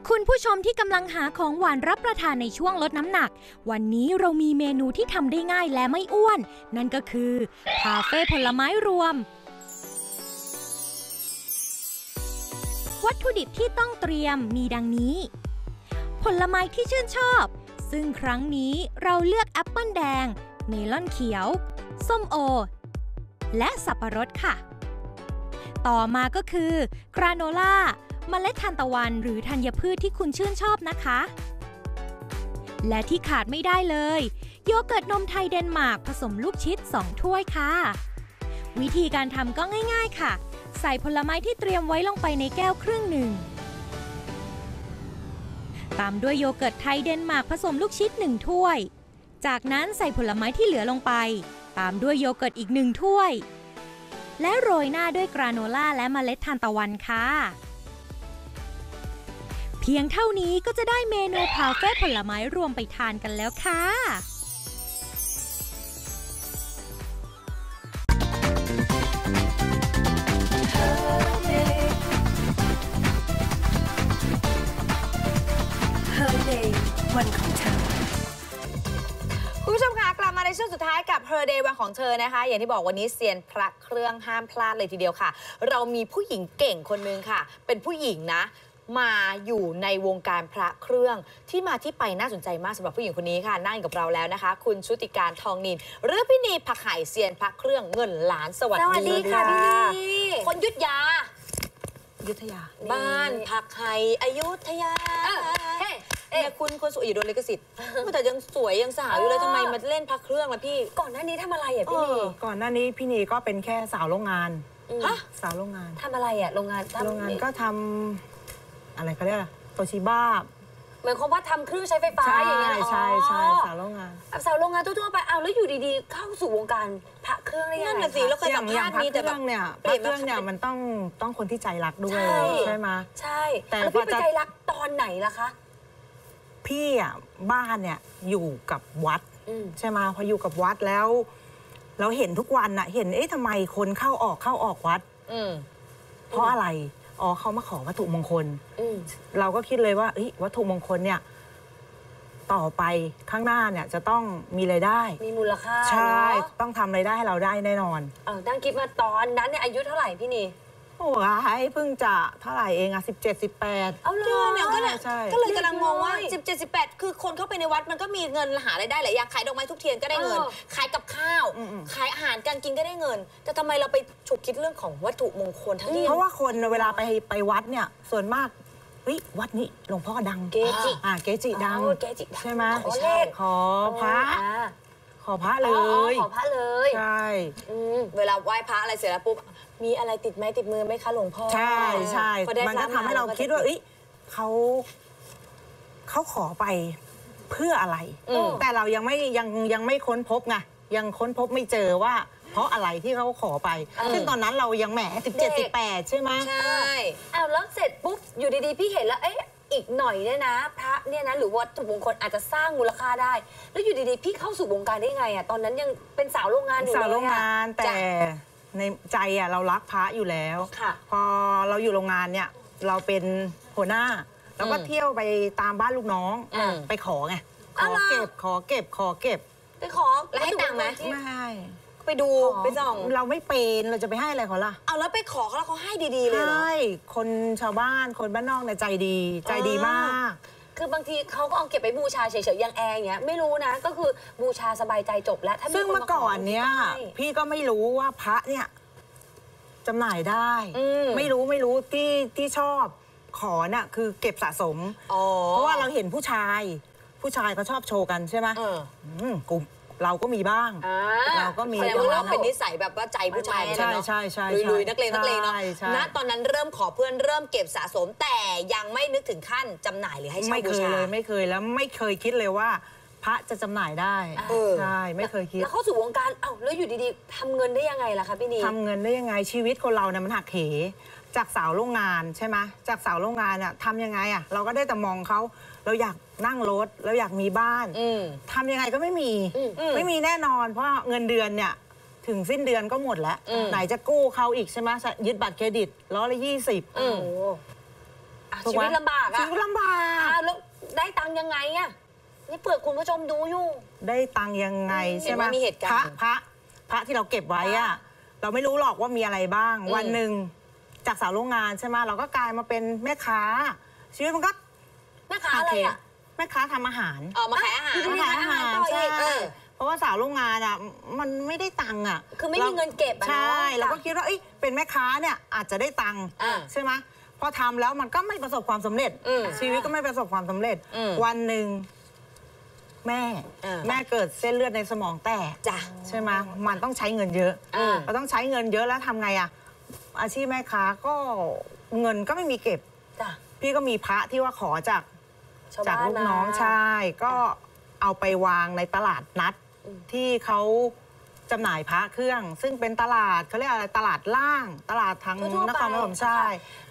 คุณผู้ชมที่กำลังหาของหวานรับประทานในช่วงลดน้ำหนัก วันนี้เรามีเมนูที่ทำได้ง่ายและไม่อ้วน นั่นก็คือคาเฟ่ผลไม้รวม วัตถุดิบที่ต้องเตรียมมีดังนี้ ผลไม้ที่ชื่นชอบ ซึ่งครั้งนี้เราเลือกแอปเปิลแดง เมลอนเขียว ส้มโอ และสับปะรดค่ะ ต่อมาก็คือกราโนล่าเมล็ดทานตะวันหรือธัญพืชที่คุณชื่นชอบนะคะ และที่ขาดไม่ได้เลย โยเกิร์ตนมไทยเดนมาร์กผสมลูกชิด 2 ถ้วยค่ะ วิธีการทำก็ง่ายๆค่ะ ใส่ผลไม้ที่เตรียมไว้ลงไปในแก้วครึ่งหนึ่ง ตามด้วยโยเกิร์ตไทยเดนมาร์กผสมลูกชิด1ถ้วย จากนั้นใส่ผลไม้ที่เหลือลงไป ตามด้วยโยเกิร์ตอีกหนึ่งถ้วย และโรยหน้าด้วยกราโนล่าและเมล็ดทานตะวันค่ะ เพียงเท่านี้ก็จะได้เมนูพาเฟ่ผลไม้รวมไปทานกันแล้วค่ะ คุณผู้ชมคะกลับมาในช่วงสุดท้ายกับ Her Day วันของเธอนะคะ อย่างที่บอกวันนี้เซียนพระเครื่องห้ามพลาดเลยทีเดียวค่ะ เรามีผู้หญิงเก่งคนนึงค่ะ เป็นผู้หญิงนะ มาอยู่ในวงการพระเครื่องที่มาที่ไปน่าสนใจมากสำหรับผู้หญิงคนนี้ค่ะ นั่งอยู่กับเราแล้วนะคะ คุณชุติการทองนินหรือพี่นีผักไห่เซียนพระเครื่องเงินล้านสวัสสวัสดีดีค่ะพี่นีคนยุทธยาอยุธยา บ้านผักไห่อยุธยา เออเฮ้ เอ๊ะเนี่ยคุณคนสวยอยู่โดนลิขสิทธิ์แต่ยังสวยยังสาวอยู่เลยเออทำไมมาเล่นพักเครื่องล่ะพี่ ก่อนหน้านี้ทำอะไรอะพี่นีก่อนหน้านี้พี่นีก็เป็นแค่สาวโรงงานฮะสาวโรงงานทำอะไรอะโรงงานทำโรงงานก็ทำอะไรเขาเรียกอะไรโตชิบ้าเหมือนความว่าทำเครื่องใช้ไฟฟ้าใช่อย่างเงี้ยเหรอใช่ใช่อ๋อสาวโรงงาน สาวโรงงานทั่วๆไปเอาแล้วอยู่ดีๆ เข้าสู่วงการพระเครื่องได้ยังไงนั่นน่ะสิคะแล้วเคยอสัย่ามงอย่าภางษณ์พักมีเคแต่แบรื่บ องเนี่ยเปลี่พัยนมากเครื่องเนี่ยมันต้องต้องคนที่ใจรักด้วยใช่ใช่ไหม ใช่แต่แล้วพี่พอไปจะ ใจรักตอนไหนล่ะคะ พี่อะบ้านเนี่ยอยู่กับวัดอืมใช่ไหมพออยู่กับวัดแล้ว เราเห็นทุกวันอะเห็นเอ๊ะทำไมคนเข้าออกเข้าออกวัด อืม เพราะอะไร อ๋อเขามาขอวัตถุมงคล อืม เราก็คิดเลยว่าเอ้ยวัตถุมงคลเนี่ย ต่อไปข้างหน้าเนี่ย จะต้องมีรายได้ มีมูลค่าใช่ เนอะต้องทำรายได้ให้เราได้แน่นอน เออตั้งคิดมาตอนนั้นเนี่ยอายุเท่าไหร่พี่นี โอ้ยเพิ่งจะเท่าไหร่เองอะสิบเจ็ดสิบแปดเอาเลเจอเนี่ยก็เนี่ยใช่ ก็เลยกำลังงงว่าเรียบร้อย17 18 คือคนเข้าไปในวัดมันก็มีเงินหารายได้หลายอย่างขายดอกไม้ทุกเทียนก็ได้เงิน เออ ขายกับข้าว อืม ขายอาหารการกินก็ได้เงิน แต่ทำไมเราไปฉุกคิดเรื่องของวัตถุมงคลทั้งที่ เพราะว่าคนเวลาไปไปวัดเนี่ยส่วนมากเฮ้ยวัดนี้หลวงพ่อดังเกจิ อ่าเกจิดังอ๋อเกจิดังใช่ไหมขอเลข ขอพระอ่าขอพระเลอ๋อย ขอพระเลย ใช่ อืมเวลาไหว้พระอะไรเสร็จแล้วปุ๊บ มีอะไรติดไม้ติดมือไหมคะหลวงพ่อใช่ใช่พอได้มันพก็ระทำให้เราก็จะคิดว่าเอ้ยเขาเขาขอไปเพื่ออะไร อืม แต่เรายังไม่ยังยังไม่ค้นพบไงยังค้นพบไม่เจอว่า เพราะอะไรที่เขาขอไป ซึ่งตอนนั้นเรายังแหมสิบเจ็ดสิบแปดใช่ไหม ใช่เอาแล้วเสร็จปุ๊บอยู่ดีๆ พี่เห็นแล้วเอ๊ะอีกหน่อยเนี่ยนะ พระเนี่ยนะหรือวัตถุมงคลอาจจะสร้างมูลค่าได้ แล้วอยู่ดีๆ พี่เข้าสู่วงการได้ไงอะตอนนั้นยังเป็นสาวโรงงานอยู่สาวเลยโรงอะงานแต่ ในใจอะเรารักพระอยู่แล้ว ค่ะพอเราอยู่โรงงานเนี่ย เราเป็นหัวหน้า เราก็อืมเที่ยวไปตามบ้านลูกน้องอืมไปขอไงขอ้าอวเหรอ เก็บขอเก็บขอเก็บไปขอแล้วให้ตังค์ไหมวัตถุมงคลที่ไม่ไปดูไปส่องเราไม่เป็นเราจะไปให้อะไรเขาล่ะเอาแล้วไปขอเขาแล้วเขาให้ดีๆเลยเหรอ ใช่คนชาวบ้านคนบ้านนอกเนี่ยใจดีใจดีมาก คือบางทีเขาก็เอาเก็บไปบูชาเฉยๆอย่างแอร์อย่างเงี้ยไม่รู้นะก็คือบูชาสบายใจจบแล้วถ้าซึ่งคเมื่อก่อนเนี้ยใช่พี่ก็ไม่รู้ว่าพระเนี่ยจำหน่ายได้ อืมไม่รู้ไม่รู้ที่ที่ชอบขอน่ะคือเก็บสะสม อ๋อเพราะว่าเราเห็นผู้ชาย ผู้ชายเขาชอบโชว์กันใช่ไหมเออมกู เราก็มีบ้าง อ่าเราก็มีแสดงว่าเราเป็นนิสัยแบบว่าใจผู้ชายใช่เนอะใช่ใช่ใช่ลุยๆนักเลงนักเลงเนาะใช่ใช่ ณตอนนั้นเริ่มขอเพื่อนเริ่มเก็บสะสมแต่ยังไม่นึกถึงขั้นจำหน่ายหรือให้เช่าไม่บูเคยชา เลยไม่เคยแล้วไม่เคยคิดเลยว่า พระจะจำหน่ายได้เออ ใช่ไม่เคยคิด แล้วเข้าสู่วงการเอ้าแล้วอยู่ดีๆทำเงินได้ยังไงล่ะคะพี่นี ทำเงินได้ยังไงชีวิตคนเราเนี่ยมันหักเห จากสาวโรงงานใช่ไหมจากสาวโรงงานเนี่ยทำยังไงอะเราก็ได้แต่มองเขาเราอยาก นั่งรถเราอยากมีบ้านอืมทำยังไงก็ไม่มีอืมไม่มีแน่นอน เพราะเงินเดือนเนี่ยถึงสิ้นเดือนก็หมดแล้วอืมไหนจะกู้เขาอีกใช่ไหมยึดบัตรเครดิตร้อยละยี่สิบอืมโอ้โหอะถูกชีไหมวิตลำบากชีอะวิตลำบากอะแล้วได้ตังค์ยังไงอะนี่เปิดคุณผู้ชมดูอยู่ ได้ตังค์ยังไงเห็นใช่ไหมว่ามีเหตุการณ์พระพระพระที่เราเก็บไว้อะเราไม่รู้หรอกว่ามีอะไรบ้างอืมวันหนึ่งจากสาวโรงงานใช่ไหมเราก็กลายมาเป็นแม่ค้า ชีวิตมันก็แม่ค้าอะไรอะแม่ค้าทำอาหารเออมาขายอาหารอะขายอาหารต่ออีใช่กเออ เพราะว่าสาวโรงงานอะมันไม่ได้ตังค์อะคือไม่มีเงินเก็บอะเนาะใช่เราก็จ้ะคิดว่าเอ้ยเป็นแม่ค้าเนี่ยอาจจะได้ตังค์อ่าใช่ไหมพอทำแล้วมันก็ไม่ประสบความสำเร็จ อืมชีวิตก็ไม่ประสบความสำเร็จ อืมวันหนึ่งแม่อ่า แม่เกิดเส้นเลือดในสมองแตก จ้ะ ใช่ไหมมันต้องใช้เงินเยอะอืมเราต้องใช้เงินเยอะแล้วทำไงอะอาชีพแม่ค้าก็เงินก็ไม่มีเก็บ จ้ะ พี่ก็มีพระที่ว่าขอจาก ชาวจากบ้านลูกมาน้องใช่ ก็เอาไปวางในตลาดนัดอืมที่เขาจำหน่ายพระเครื่อง ซึ่งเป็นตลาดเขาเรียกอะไรตลาดล่างตลาดทางทั่วๆนครปฐมไปใช่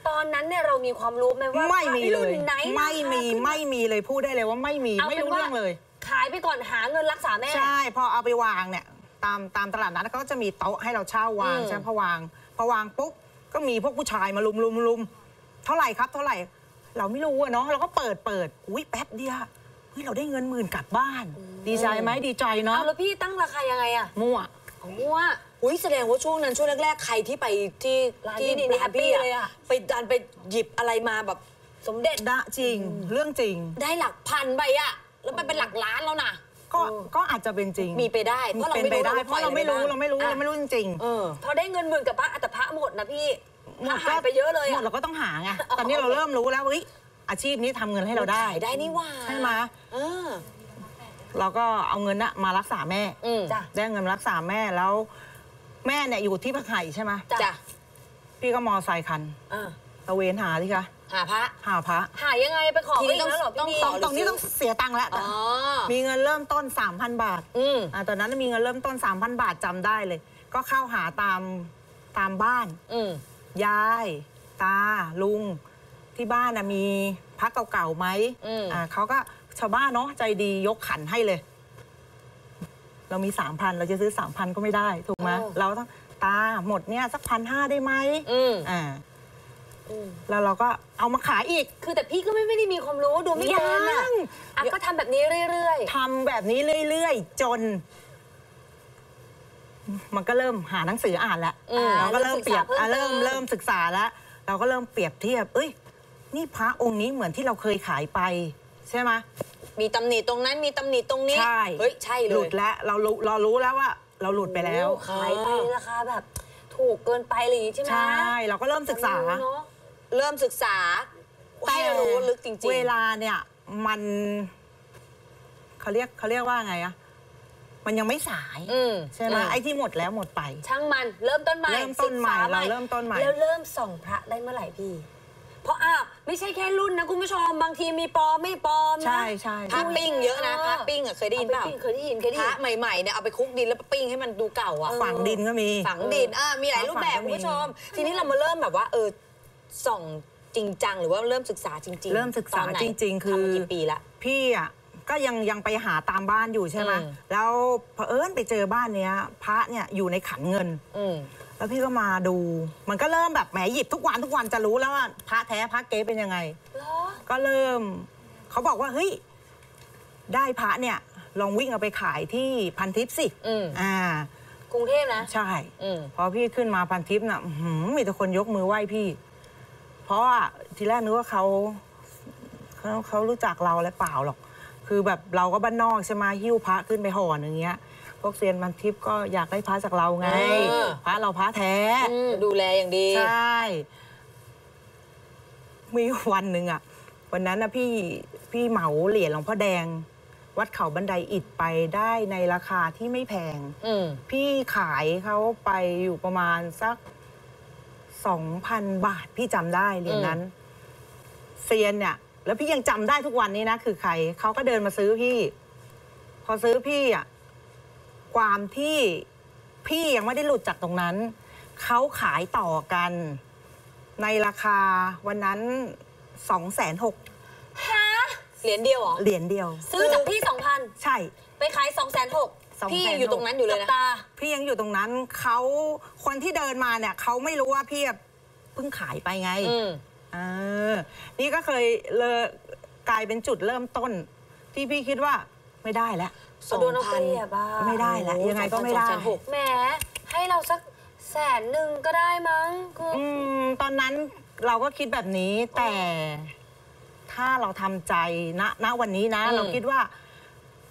ตอนนั้นเนี่ยเรามีความรู้ไหมว่าไม่มีเลยรุ่นไหนไม่มีราคาขึ้นไม่มีเลยพูดได้เลยว่าไม่มีเอาไม่เป็นรู้ว่า เรื่องเลย ขายไปก่อนหาเงินรักษาแม่ ใช่ พอเอาไปวางเนี่ยตามตามตลาดนัดเขาก็จะมีโต๊ะให้เราเช่าวางอืม ใช่ไหมพอวางพอวางปุ๊บก็มีพวกผู้ชายมาลุมลุมลุมเท่าไหร่ครับ เท่าไหร่ เราไม่รู้อะเนาะเราก็เปิดเปิดอุ้ยแป๊บเดียวเฮ้ยเราได้เงินหมื่นกลับบ้าน ดีใจไหมดีใจเนาะเอาแล้วพี่ตั้งราคายังไงอะมั่วของมั่วอุ้ยแสดงว่าช่วงนั้นช่วงแรกๆใครที่ไปที่ร้านที่พี่นี่ร้านพี่แฮปปี้เลยอะไปดันไปหยิบอะไรมาแบบสมเด็จดะจริง เรื่องจริง ได้หลักพันไปอะแล้วมันเป็นหลักล้านแล้วนะก็ก็อาจจะเป็นจริง มีไปได้เพราะเราเป็นไม่ไปรู้ได้เราเพราะเราไม่รู้เราไม่รู้อะเราไม่รู้จริงเออพอได้เงินหมื่นกลับบ้านอัตภะหมดนะพี่ๆ หมดหายไปเยอะเลยอะหมดเราก็ต้องหาไงตอนนี้เราเริ่มรู้แล้วเฮ้ยอาชีพนี้ทำเงินให้เราได้ขายได้นี่หว่าใช่ไหมเออ เราก็เอาเงินน่ะมารักษาแม่ อืมจ้ะ ได้เงินมารักษาแม่แล้ว แม่เนี่ยอยู่ที่พักไห่ใช่ไหมจ้ะจ้ะพี่ก็มอไซค์คันอ่าตะเวนหาที่คะหาพระ หาพระ หายังไงไปขอทีไปนี้อีกแล้วเหรอต้องพี่ต้องตรงนี้ต้องเสียตังค์แล้วอ๋อมีเงินเริ่มต้น 3,000 บาทอืมอ่าตอนนั้นมีเงินเริ่มต้น 3,000 บาทจำได้เลย ก็เข้าหาตามตามบ้าน อืม ยาย ตา ลุง ที่บ้านนะมีพระเก่าๆไหมอืม อ่าเขาก็ชาวบ้านเนาะใจดียกขันให้เลย เรามีสามพันเราจะซื้อสามพันก็ไม่ได้ ถูกไหมเราต้องตาหมดเนี่ย สักพันห้าได้ไหมอืมอ่าแล้วเราก็เอามาขายอีกคือแต่พี่ก็ไม่ไม่ได้มีความรู้ดูไม่เป็นอะยัง อะก็ทำแบบนี้เรื่อย ทำแบบนี้เรื่อย ๆ จน มันก็เริ่มหาหนังสืออ่านแล้วอืมเราก็เริ่มเปรียบเริ่อะมศึกษาเพิ่เริ่มมเติม เริ่มศึกษาแล้วเราก็เริ่มเปรียบเทียบ เอ้ย นี่พระองค์นี้เหมือนที่เราเคยขายไปใช่ไหมมีตำหนิตรงนั้นมีตำหนิตรงนี้ใช่เฮ้ยใช่เลหลุยดแล้วเรารู้เรารู้แล้วว่า เราหลุดๆไปแล้ว โอ้ขายไปราคาแบบ ถูกเกินไปอะไรอย่างงี้ใช่ไหมใช่เราก็เริ่มศึกษาเนอะเริ่มศึกษาให้รู้ลึกจริงๆ เวลาเนี่ยมันเขาเรียกเขาเรียกว่าไงอะ มันยังไม่สายอืมใช่ไหมอืมไอ้ที่หมดแล้วหมดไป ช่างมันเริ่มต้นใหม่เริ่มต้นใหม่ศึกษเราเริ่มต้นใหม่ แล้วเริ่มส่องพระได้เมื่อไหร่พี่ เพราะอ้าวไม่ใช่แค่รุ่นนะคุณผู้ชมบางทีมีปลอมไม่ปลอมนะ ใช่ใช่พระปิ้งเยอะนะพระปิ้งอะเคยได้ยินเปล่าอปปิ้งเคยได้ยินเคยได้พยิระนใหม่ๆเนี่ยเอาไปคลุกดินแล้วปิ้งให้มันดูเก่าอะ ฝังดินก็มี ฝังดินอ่ามีหลายรูปแบบฝังก็คุณมีผู้ชม ทีนี้เรามาเริ่มแบบว่า เออส่องจริงจังหรือว่าเริ่มศึกษาจริงๆเริ่มศึกษาตนไหนจริงๆคือ ทำมากี่ปีละ พี่อะ ก็ยังยังไปหาตามบ้านอยู่ใช่ไหมอืม แล้วเผอิญไปเจอบ้านเนี้ย พระเนี่ยอยู่ในขันเงิน อืม แล้วพี่ก็มาดู มันก็เริ่มแบบแหมหยิบทุกวันทุกวันจะรู้แล้วว่าพระแท้พระเก๊เป็นยังไงเหรอก็เริ่ม เขาบอกว่าเฮ้ยได้พระเนี่ย ลองวิ่งเอาไปขายที่พันทิพย์สิอืม อ่า กรุงเทพนะ ใช่ อืม พอพี่ขึ้นมาพันทิพย์น่ะอื้อหือมีแต่คนยกมือไหว้พี่ เพราะว่าทีแรกนึกว่าเขาเขาเขารู้จักเราและเปล่าหรอก คือแบบเราก็บ้านนอกใช่ไหมหิ้วพระขึ้นไปห่อหนึ่งเงี้ยพวกเซียนพันทิพย์ก็อยากได้พระจากเราไงเออ พระเราพระแท้ดูแลอย่างดี ใช่ มีวันหนึ่งอะวันนั้นนะพี่พี่เหมาเหรียญหลวงพ่อแดง วัดเขาบันไดอิฐไปได้ในราคาที่ไม่แพง อืมพี่ขายเขาไปอยู่ประมาณสักสองพันบาท พี่จำได้เหรียญนั้น เซียนเนี่ย แล้วพี่ยังจำได้ทุกวันนี้นะคือใครเขาก็เดินมาซื้อพี่ พอซื้อพี่อะความที่พี่ยังไม่ได้หลุดจากตรงนั้นเขาขายต่อกัน ในราคาวันนั้นสองแสนหกฮะเหรียญเดียวเหรอเหรียญเดียว ซื้อจากพี่สองพันใช่ ไปขายสองแสนหก260,000พี่ยังอยู่ตรงนั้นอยู่เลยนะตาพี่ยังอยู่ตรงนั้นเขาคนที่เดินมาเนี่ยเขาไม่รู้ว่าพี่เพิ่งขายไปไงอืม เออ นี่ก็เคยเลยกลายเป็นจุดเริ่มต้น ที่พี่คิดว่าไม่ได้แล้วก็โดนเอาเปรียบอะไม่ได้แล้วยังไงก็ไม่ได้สองพันสองพันหกแหมให้เราสักแสนหนึ่งก็ได้มั้งคืออืมตอนนั้นเราก็คิดแบบนี้แต่ถ้าเราทำใจณณวันนี้นะ อืม เราคิดว่า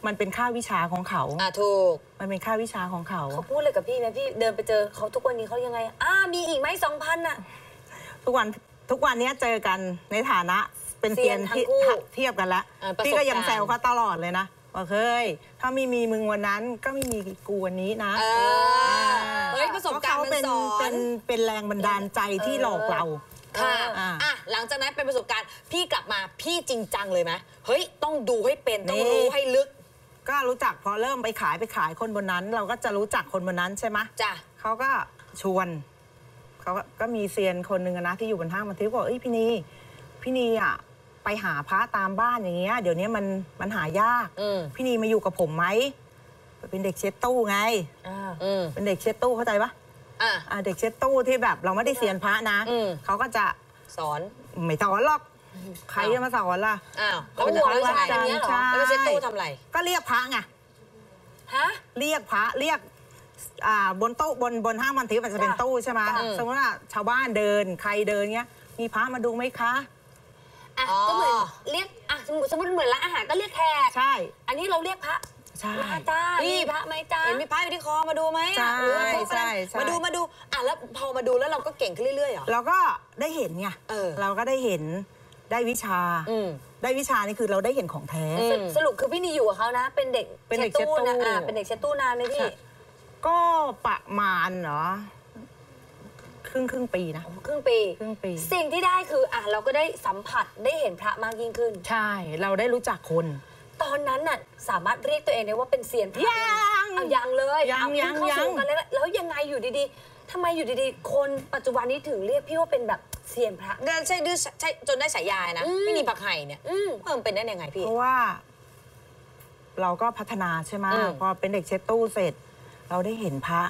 มันเป็นค่าวิชาของเขา อะถูก มันเป็นค่าวิชาของเขา เขาพูดเลยกับพี่ไหมพี่เดินไปเจอเขาทุกวันนี้เขายังไงอ่ามีอีกไหมสองพันอะ ทุกวัน ทุกวันเนี้ยเจอกันในฐานะเป็นเซียนเซียนทั้ที่งคู่เทียบกันแล้วเออประสบพี่ก็ยังการณ์ แซวเขาตลอดเลยนะว่าเฮ้ยถ้าไม่มีมึงวันนั้นก็ไม่มีกูวันนี้นะเออเฮ้ยประสบการณ์เพมันเขเป็นสอเป็น นเป็นแรงบันดาลใจที่หลอกเรา ค่ะอ่า อะหลังจากนั้นเป็นประสบการณ์พี่กลับมาพี่จริงจังเลยไหมเฮ้ยต้องดูให้เป็นต้องนี่รู้ให้ลึกก็รู้จักพอเริ่มไปขายไปขายคนบนนั้น เราก็จะรู้จักคนบนนั้นใช่ไหมจ้ะเขาก็ชวนเขา ก็ก็มีเซียนคนหนึ่งอะนะที่อยู่บนห้างมันทิพย์บอกเอ้ยพี่นีพี่นีอะไปหาพระตามบ้านอย่างเงี้ยเดี๋ยวนี้มันมันหายาก อืมพี่นีมาอยู่กับผมไหมเป็นเด็กเช็ดตู้ไงอ่าอืมเป็นเด็กเช็ดตู้เข้าใจปะอะ อ่าเด็กเช็ดตู้ที่แบบเราไม่ได้เซียนพระนะอืม เขาก็จะสอน ไม่สอนหรอกใครจะมาสอนล่ะ อ้าวเขาแล้วห่วงจะผู้ชายทำอไงย่างเงี้ยเหรอ ใช่ แล้วก็เช็ดตู้ทำอะไร ก็เรียกพระไงฮะ เรียกพระเรียกอ่า บนโต๊ะบนบนห้างมันทิพย์อาจจะเป็นจ้ะตู้ใช่ไหมอืมสมมติว่าชาวบ้านเดินใครเดินเงี้ย มีพระมาดูไหมคะอะอ๋อก็เหมือนเรียกอะสมมติสมมติเหมือนร้านอาหารก็เรียกแขกใช่ อันนี้เราเรียกพระใช่มาจ้านี่มีพระไหมจ้าเห็นมีพระอยู่ที่คอมาดูไหมใช่อะหรือว่าพกอะไรใช่ใช่มาดูมาดูอะแล้วพอมาดูแล้วเราก็เก่งขึ้นเรื่อยๆเหรอเราก็ได้เห็นไงเออเราก็ได้เห็นได้วิชาอืมได้วิชานี่คือเราได้เห็นของแท้อืมสรุปคือพี่นีอยู่กับเขานะ เป็นเด็กเป็นเด็กช็ดตู้นะเช็ดตู้อ่าเป็นเด็กเช็ดตู้นานไหมพี่ใช่ ก็ประมาณเหรอครึ่งครึ่งปีนะ ครึ่งปี ครึ่งปี สิ่งที่ได้คืออะเราก็ได้สัมผัสได้เห็นพระมากยิ่งขึ้น ใช่ เราได้รู้จักคน ตอนนั้นน่ะสามารถเรียกตัวเองได้ว่าเป็นเซียนพระยังเอายังเลยยังเอายังเพิ่เข้าสู่ยังกันแล้วแล้วยังไงอยู่ดีๆทำไมอยู่ดีๆ คนปัจจุบันนี้ถึงเรียกพี่ว่าเป็นแบบเซียนพระเดินใช่ดื้อใช่จนได้ฉายานะอืมพี่นีปักไห่เนี่ยอืมเพิ่มเป็นได้ยังไงพี่เพราะว่า เราก็พัฒนาใช่ไหมอืมพอเป็นเด็กเช็ดตู้เสร็จ เราได้เห็นพระ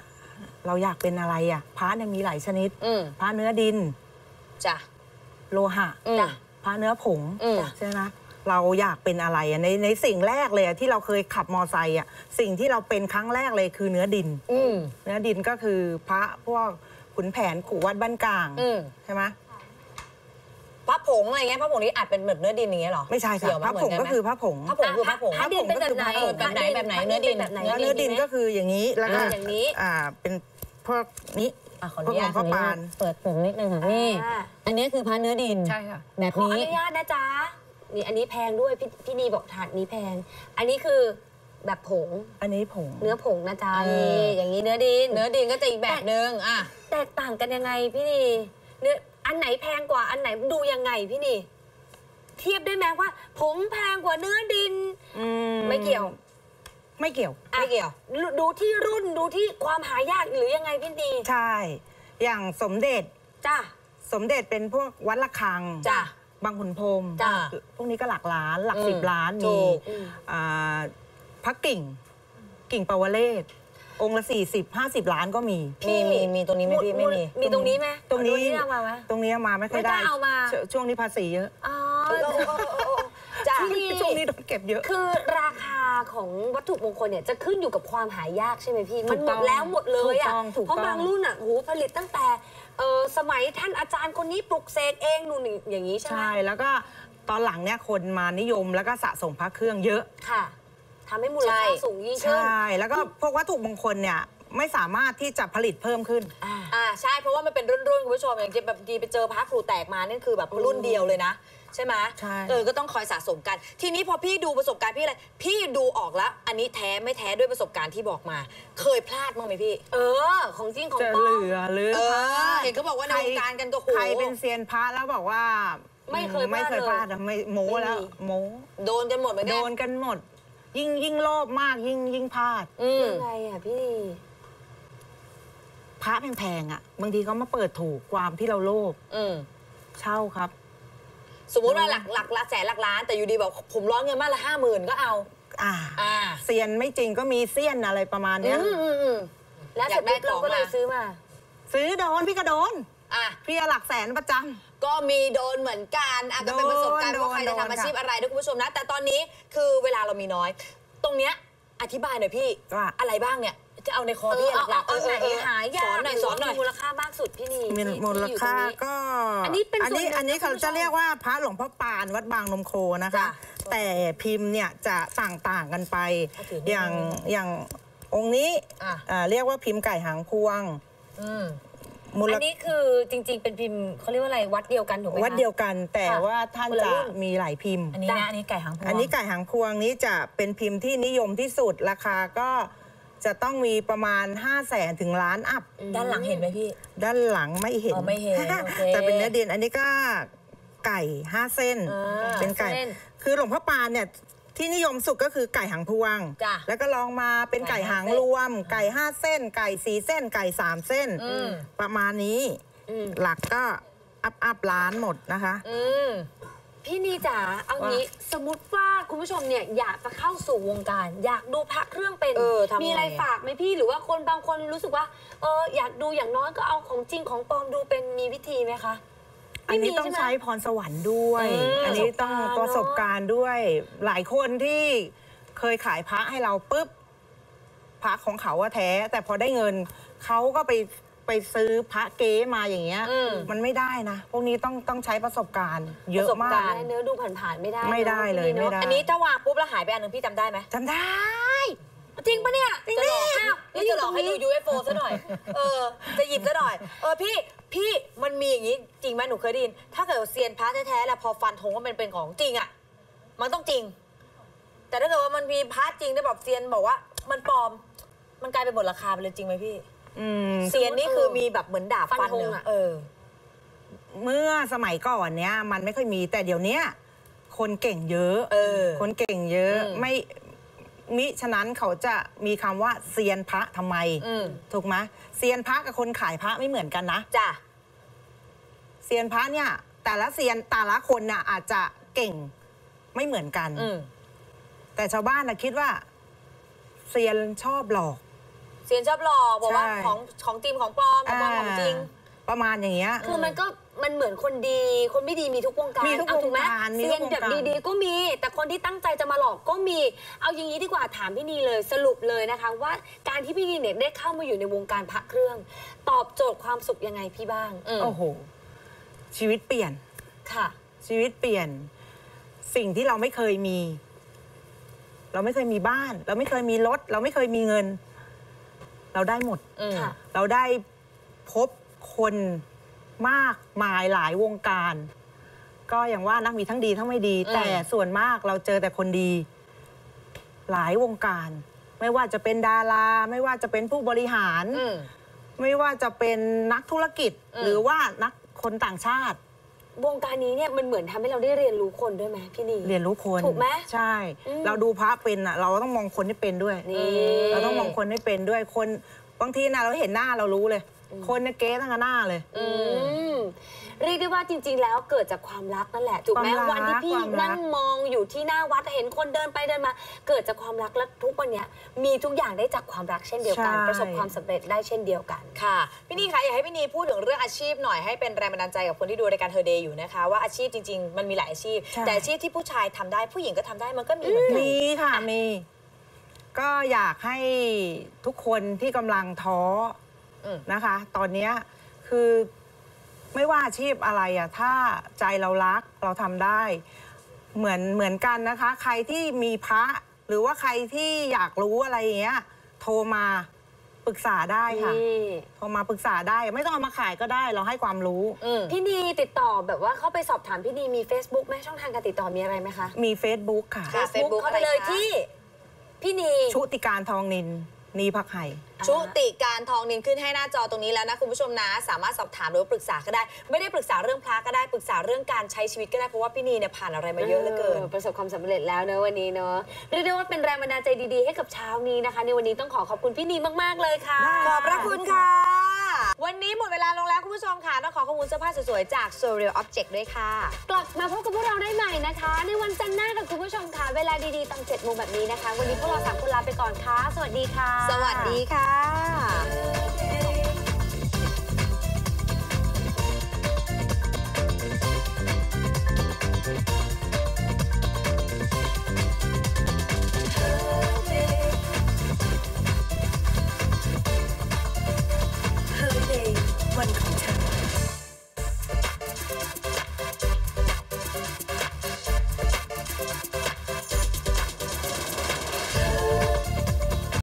เราอยากเป็นอะไรอะ พระเนี่ยมีหลายชนิด อืมพระเนื้อดิน จ้ะ โลหะอืมจ้ะพระเนื้อผงอืม ใช่ไหมเราอยากเป็นอะไรอะในในสิ่งแรกเลยอะที่เราเคยขับมอไซค์อะสิ่งที่เราเป็นครั้งแรกเลยคือเนื้อดิน อืมเนื้อดินก็คือพระพวกขุนแผนขู่วัดบ้านกลางอืม ใช่ไหม พระผงอะไรเงี้ยพระผงนี้อาจเป็นแบบเนื้อดินอย่างเงี้ยเหรอไม่ใช่เกี่ค่ะยวพระผงก็คือพระผงพระผงคือพระผงพระดินเป็นแบบไหนพระผงก็คือพระผงแบบไหนแบบไหนเนื้อดินแบบไหนเนื้อเนื้อดินก็คืออย่างนี้แล้วก็อ่าอย่างนี้อ่าเป็นพวกนี้อะขออพวนุกขญาอตงพระปานเปิดผมนิดนึงค่ะนี่อ่าอันนี้คือพระเนื้อดินใช่ค่ะแบบขออนี้นุญาตนะจ๊ะนี่อันนี้แพงด้วยพี่พี่นีบอกถาดนี้แพง อันนี้คือแบบผง อันนี้ผง เนื้อผงนะจ๊ะเออนี่อย่างนี้เนื้อดิน เนื้อดินก็จะอีกแบบนึงอะแตกต่างกันยังไงพี่นีเนื้อ อันไหนแพงกว่าอันไหนดูยังไงพี่นีเทียบได้ไหมว่าผงแพงกว่าเนื้อดิน อืไม่เกี่ยวไม่เกี่ยวอะไม่เกี่ยวดูดูที่รุ่นดูที่ความหายากหรือยังไงพี่นีใช่ อย่างสมเด็จจ้ะสมเด็จเป็นพวกวัดระฆังจ้ะบางขุนพรหมจ้ะพวกนี้ก็หลักล้านหลักอืมสิบล้านถูมีกอ่าพระกิ่ง กิ่งปาวเลศ องค์ละสี่สิบห้าสิบล้านก็มีมีมีมีตรงนี้ไหมพี่ไม่มี มีตรงนี้ไหมตรงนี้ เอามาไหม ตรงนี้เอามาไม่ค่อยได้ไม่กล้าเอามา ชช่วงนี้ภาษีเยอะอ๋อเออเออเออเออจ้ะที่นี่ช่วงนี้โดนเก็บเยอะ คือราคาของวัตถุมงคลเนี่ยจะขึ้นอยู่กับความหายากใช่ไหมพี่ ถูมันกหมต้ดองแล้วหมดเลยอะ ถูกต้องถูกเพราะต้องบางรุ่นอะโหผลิตตั้งแต่เออสมัยท่านอาจารย์คนนี้ปลุกเสกเองนู่นนี่อย่างนี้ใช่ไหมใช่แล้วก็ตอนหลังเนี่ยคนมานิยมแล้วก็สะสมพระเครื่องเยอะ ค่ะ ทำให้มูลใช่ค่าสูงยิ่งใชขึ้น่แล้วก็พวกวัตถุมงคลเนี่ยไม่สามารถที่จะผลิตเพิ่มขึ้น อ่า อ่าใช่เพราะว่ามันเป็นรุ่นรุ่นๆคุณผู้ชมอย่างที่แบบดีไปเจอพระครูแตกมานี่คือแบบรุ่นเดียวเลยนะ ใช่ไหมใช่ เออก็ต้องคอยสะสมกัน ทีนี้พอพี่ดูประสบการณ์พี่อะไร พี่ดูออกแล้ว อันนี้แท้ไม่แท้ด้วยประสบการณ์ที่บอกมา เคยพลาดบ้างไหมพี่ เออ ของจริงของจะปลอเหม ลือหรือเอพระอเห็นเขาบอกว่าในวงการกันก็โหใครเป็นเซียนพระแล้วบอกว่าไม่เคยพลาดไม่เคยพลาดอะไม่โม้ไม่มีแล้วโม้โดนกันหมดเหมือนโดกันนกันหมด ยิ่งยิ่งโลภมากยิ่งยิ่งพลาดอืม ยังไงอะพี่ พระแพงๆอะ บางทีเขามาเปิดถูกความที่เราโลภอืม เช่าครับ สมมุติว่าหลักหลักละแสนหลักล้าน แต่อยู่ดีบอกผมร้อนเงินมาละห้าหมื่นก็เอา อ่าอ่าเซียนไม่จริงก็มีเซียนอะไรประมาณอืเนี้ยมอืมอืม แล้วเสร็จอยากได้ปุ๊บเราก็เลยของมา ซื้อมา ซื้อโดนพี่ก็โดน อะพี่หลักแสนประจำ ก็มีโดนเหมือนกันอะก็เป็นประสบการณ์โดนว่าใครจะโดนทำอาชีพค่ะอะไรด้วยคุณผู้ชมนะ แต่ตอนนี้คือเวลาเรามีน้อย ตรงเนี้ยอธิบายหน่อยพี่ว่า อะไรบ้างเนี่ยจะเอาในคอเอพี่อเอาหลัเอากๆเอาไหนเออหายากสอนหน่อยสอนหน่อย มูลค่ามากสุดพี่นีมีที่มูลที่อยู่ค่าตรงนี้ ก็อันนี้เป็นอันนี้ส่วนหนึ่งอันนี้นะเขาคุณผู้ชจะมเรียกว่าพระหลวงพ่อปานวัดบางนมโคนะคะ จ้ะแต่พิมพ์เนี่ยจะต่างๆกันไป เอาถือนิดนึงอย่างอย่างองค์นี้อะอ่าเรียกว่าพิมพ์ไก่หางพวง อืม มูลอันนี้คือจริง ๆ เป็นพิมพ์เขาเรียกว่าอะไรวัดเดียวกันถูกไหมคะ วัดเดียวกันแต่ค่ะว่าท่านคนละจะรุ่น มีหลายพิมพ์ อันนี้นะอันนี้ไก่หางพวง อันนี้ไก่หางพวงนี้จะเป็นพิมพ์ที่นิยมที่สุดราคาก็จะต้องมีประมาณ 5 0 0แสนถึงล้านอัพ ด้านหลังเห็นไหมพี่ ด้านหลังไม่เห็น อ๋อไม่เห็นโอเค แต่เป็นเนื้อเดียนอันนี้ก็ไก่ห้าเส้นอ่าเป็นไก่ เส้นคือหลวงพ่อปานเนี่ย ที่นิยมสุดก็คือไก่หางพวง จ้ะแล้วก็ลองมาเป็นไก่หางไก่ห้าเส้นรวม ไก่ห้าเส้น ไก่สีเส้น ไก่สามเส้น อืม ประมาณนี้ อืมหลักก็อัพอัพล้านหมดนะคะ อืมพี่นีจ๋าเอางี้สมมติว่าคุณผู้ชมเนี่ยอยากจะเข้าสู่วงการ อยากดูพระเครื่องเป็น เออทำไง มีอะไรฝากไหมพี่หรือว่าคนบางคนรู้สึกว่าเอออยากดูอย่างน้อยก็เอาของจริงของปลอมดูเป็นมีวิธีไหมคะ อันนี้ไม่มีต้องใช่ไหมใช้พรสวรรค์ด้วยอืมอันนี้ต้องปประระสสบบการการณ์ณ์ด้วย หลายคนที่เคยขายพระให้เราปุ๊บพระของเขาว่าแท้ แต่พอได้เงินเขาก็ไปไปซื้อพระเก๊มาอย่างเงี้ยอืมมันไม่ได้นะ พวกนี้ต้องต้องใช้ประสบการณ์ เยอะประสบมากการณ์เนื้อดูผ่านๆไม่ได้ ไม่ได้เลยนอะไม่ได้อันนี้ถ้าวางปุ๊บแล้วหายไปอันหนึงพี่จำได้ไหมจำได้ จริงปะเนี่ยจะหลอกอ้าวนี่จะหลอกให้ดู UFO ซะหน่อย เออ จะหยิบซะหน่อย เออพี่ พี่มันมีอย่างนี้จริงไหมหนูเคยได้ยิน ถ้าเกิดว่าเซียนพระแท้ๆแล้วพอฟันธงว่ามันเป็นของจริงอะ มันต้องจริง แต่ถ้าเกิดว่ามันมีพระจริงได้แบบเซียนบอกว่า มันปลอม มันกลายเป็นหมดราคาไปเลยจริงไหมพี่ อืม เซียนนี่คือมีแบบเหมือนดาบฟันฟันธงเนอะอะ เออ เมื่อสมัยก่อนเนี้ยมันไม่ค่อยมีแต่เดี๋ยวเนี้ยคนเก่งเยอะ เออคนเก่งเยอะอืม ไม่ มิฉะนั้นเขาจะมีคำว่าเซียนพระทำไม อืมถูกไหมเซียนพระกับคนขายพระไม่เหมือนกันนะ จ้ะ เซียนพระเนี่ย แต่ละเซียนแต่ละคนน่ะอาจจะเก่งไม่เหมือนกัน อืมแต่ชาวบ้านนะคิดว่า เซียนชอบหลอก เซียนชอบหลอกบอกว่าใช่ ของของจริงของปลอมของปลอมของจริงาประมาณอย่างเงี้ย คือมันก็ มันเหมือนคนดี คนไม่ดีมีทุกวงการมีทุกเอาถูกไหมวงการมีทุเซีกยนวงแบบการ ดีๆก็มี แต่คนที่ตั้งใจจะมาหลอกก็มี เอาอย่างนี้ดีกว่าถามพี่นีเลยสรุปเลยนะคะ ว่าการที่พี่นีเนี่ยได้เข้ามาอยู่ในวงการพระเครื่อง ตอบโจทย์ความสุขยังไงพี่บ้างอืมโอ้โห ชีวิตเปลี่ยน ค่ะ ชีวิตเปลี่ยน สิ่งที่เราไม่เคยมี เราไม่เคยมีบ้าน เราไม่เคยมีรถ เราไม่เคยมีเงิน เราได้หมด อืม ค่ะ เราได้พบคน มากมายหลายวงการ ก็อย่างว่านักมีทั้งดีทั้งไม่ดีอืมแต่ส่วนมากเราเจอแต่คนดี หลายวงการ ไม่ว่าจะเป็นดารา ไม่ว่าจะเป็นผู้บริหารอืมไม่ว่าจะเป็นนักธุรกิจอืมหรือว่านักคนต่างชาติ วงการนี้เนี่ยมันเหมือนทำให้เราได้เรียนรู้คนด้วยไหมพี่นีเรียนรู้คนถูกไหมใช่อืมเราดูพระเป็นอะ เราต้องมองคนให้เป็นด้วยนี่เราต้องมองคนให้เป็นด้วยคนบางทีนะเราเห็นหน้าเรารู้เลย คนเนี่ยเก๊ตั้งแต่หน้าเลย อืมเรียกได้ว่าจริง ๆ แล้วเกิดจากความรักนั่นแหละถูกไหมความรักวันที่พี่ความรัก นั่งมองอยู่ที่หน้าวัดเห็นคนเดินไปเดินมา เกิดจากความรักและทุกวันเนี้ยมีทุกอย่างได้จากความรักเช่นเดียวกันประสบความสำเร็จได้เช่นเดียวกัน ค่ะ พี่นีคะอยากให้พี่นีพูดถึงเรื่องอาชีพหน่อยให้เป็นแรงบันดาลใจกับคนที่ดูรายการเธอเดย์อยู่นะคะ ว่าอาชีพจริง ๆ มันมีหลายอาชีพ ใช่ แต่อาชีพที่ผู้ชายทำได้ผู้หญิงก็ทำได้มันก็มีเหมือนกันมีค่ะมี ก็อยากให้ทุกคนที่กำลังท้ออม นะคะ ตอนเนี้ยคือไม่ว่าอาชีพอะไรอะถ้าใจเรารักเราทำได้ เหมือนเหมือนกันนะคะ ใครที่มีพระหรือว่าใครที่อยากรู้อะไรอย่างเงี้ยโทรมาปรึกษาได้ค่ะนี่โทรมาปรึกษาได้ ไม่ต้องเอามาขายก็ได้เราให้ความรู้อืมพี่นีติดต่อแบบว่าเข้าไปสอบถามพี่นีมี Facebook ไหมช่องทางการติดต่อมีอะไรไหมคะ มี Facebook ค่ะค่ะ Facebook เข้าไปเลยอะไรคะที่ พี่นีชุติการทองนินนีพักไห่ ชุติการทองนินขึ้นให้หน้าจอตรงนี้แล้วนะคุณผู้ชมนะ สามารถสอบถามหรือว่าปรึกษาก็ได้ ไม่ได้ปรึกษาเรื่องพระก็ได้ปรึกษาเรื่องการใช้ชีวิตก็ได้เพราะว่าพี่นีเนี่ยผ่านอะไรมาเยอะเหลือเกินประสบความสำเร็จแล้วเนอะวันนี้เนอะเรียกได้ว่าเป็นแรงบันดาลใจดีๆ ให้กับเช้านี้นะคะ ในวันนี้ต้องขอขอบคุณพี่นีมากๆเลยค่ะได้ขอบพระคุณค่ะ วันนี้หมดเวลาลงแล้วคุณผู้ชมค่ะต้องขอขอบคุณเสื้อผ้าสวยๆจาก Surreal Object ด้วยค่ะ กลับมาพบกับพวกเราได้ใหม่นะคะ ในวันจันทร์หน้ากับคุณผู้ชมค่ะเวลาดีๆตอน7โมงแบบนี้นะคะ วันนี้พวกเราสามคนลาไปก่อนค่ะ สวัสดีค่ะ สวัสดีค่ะ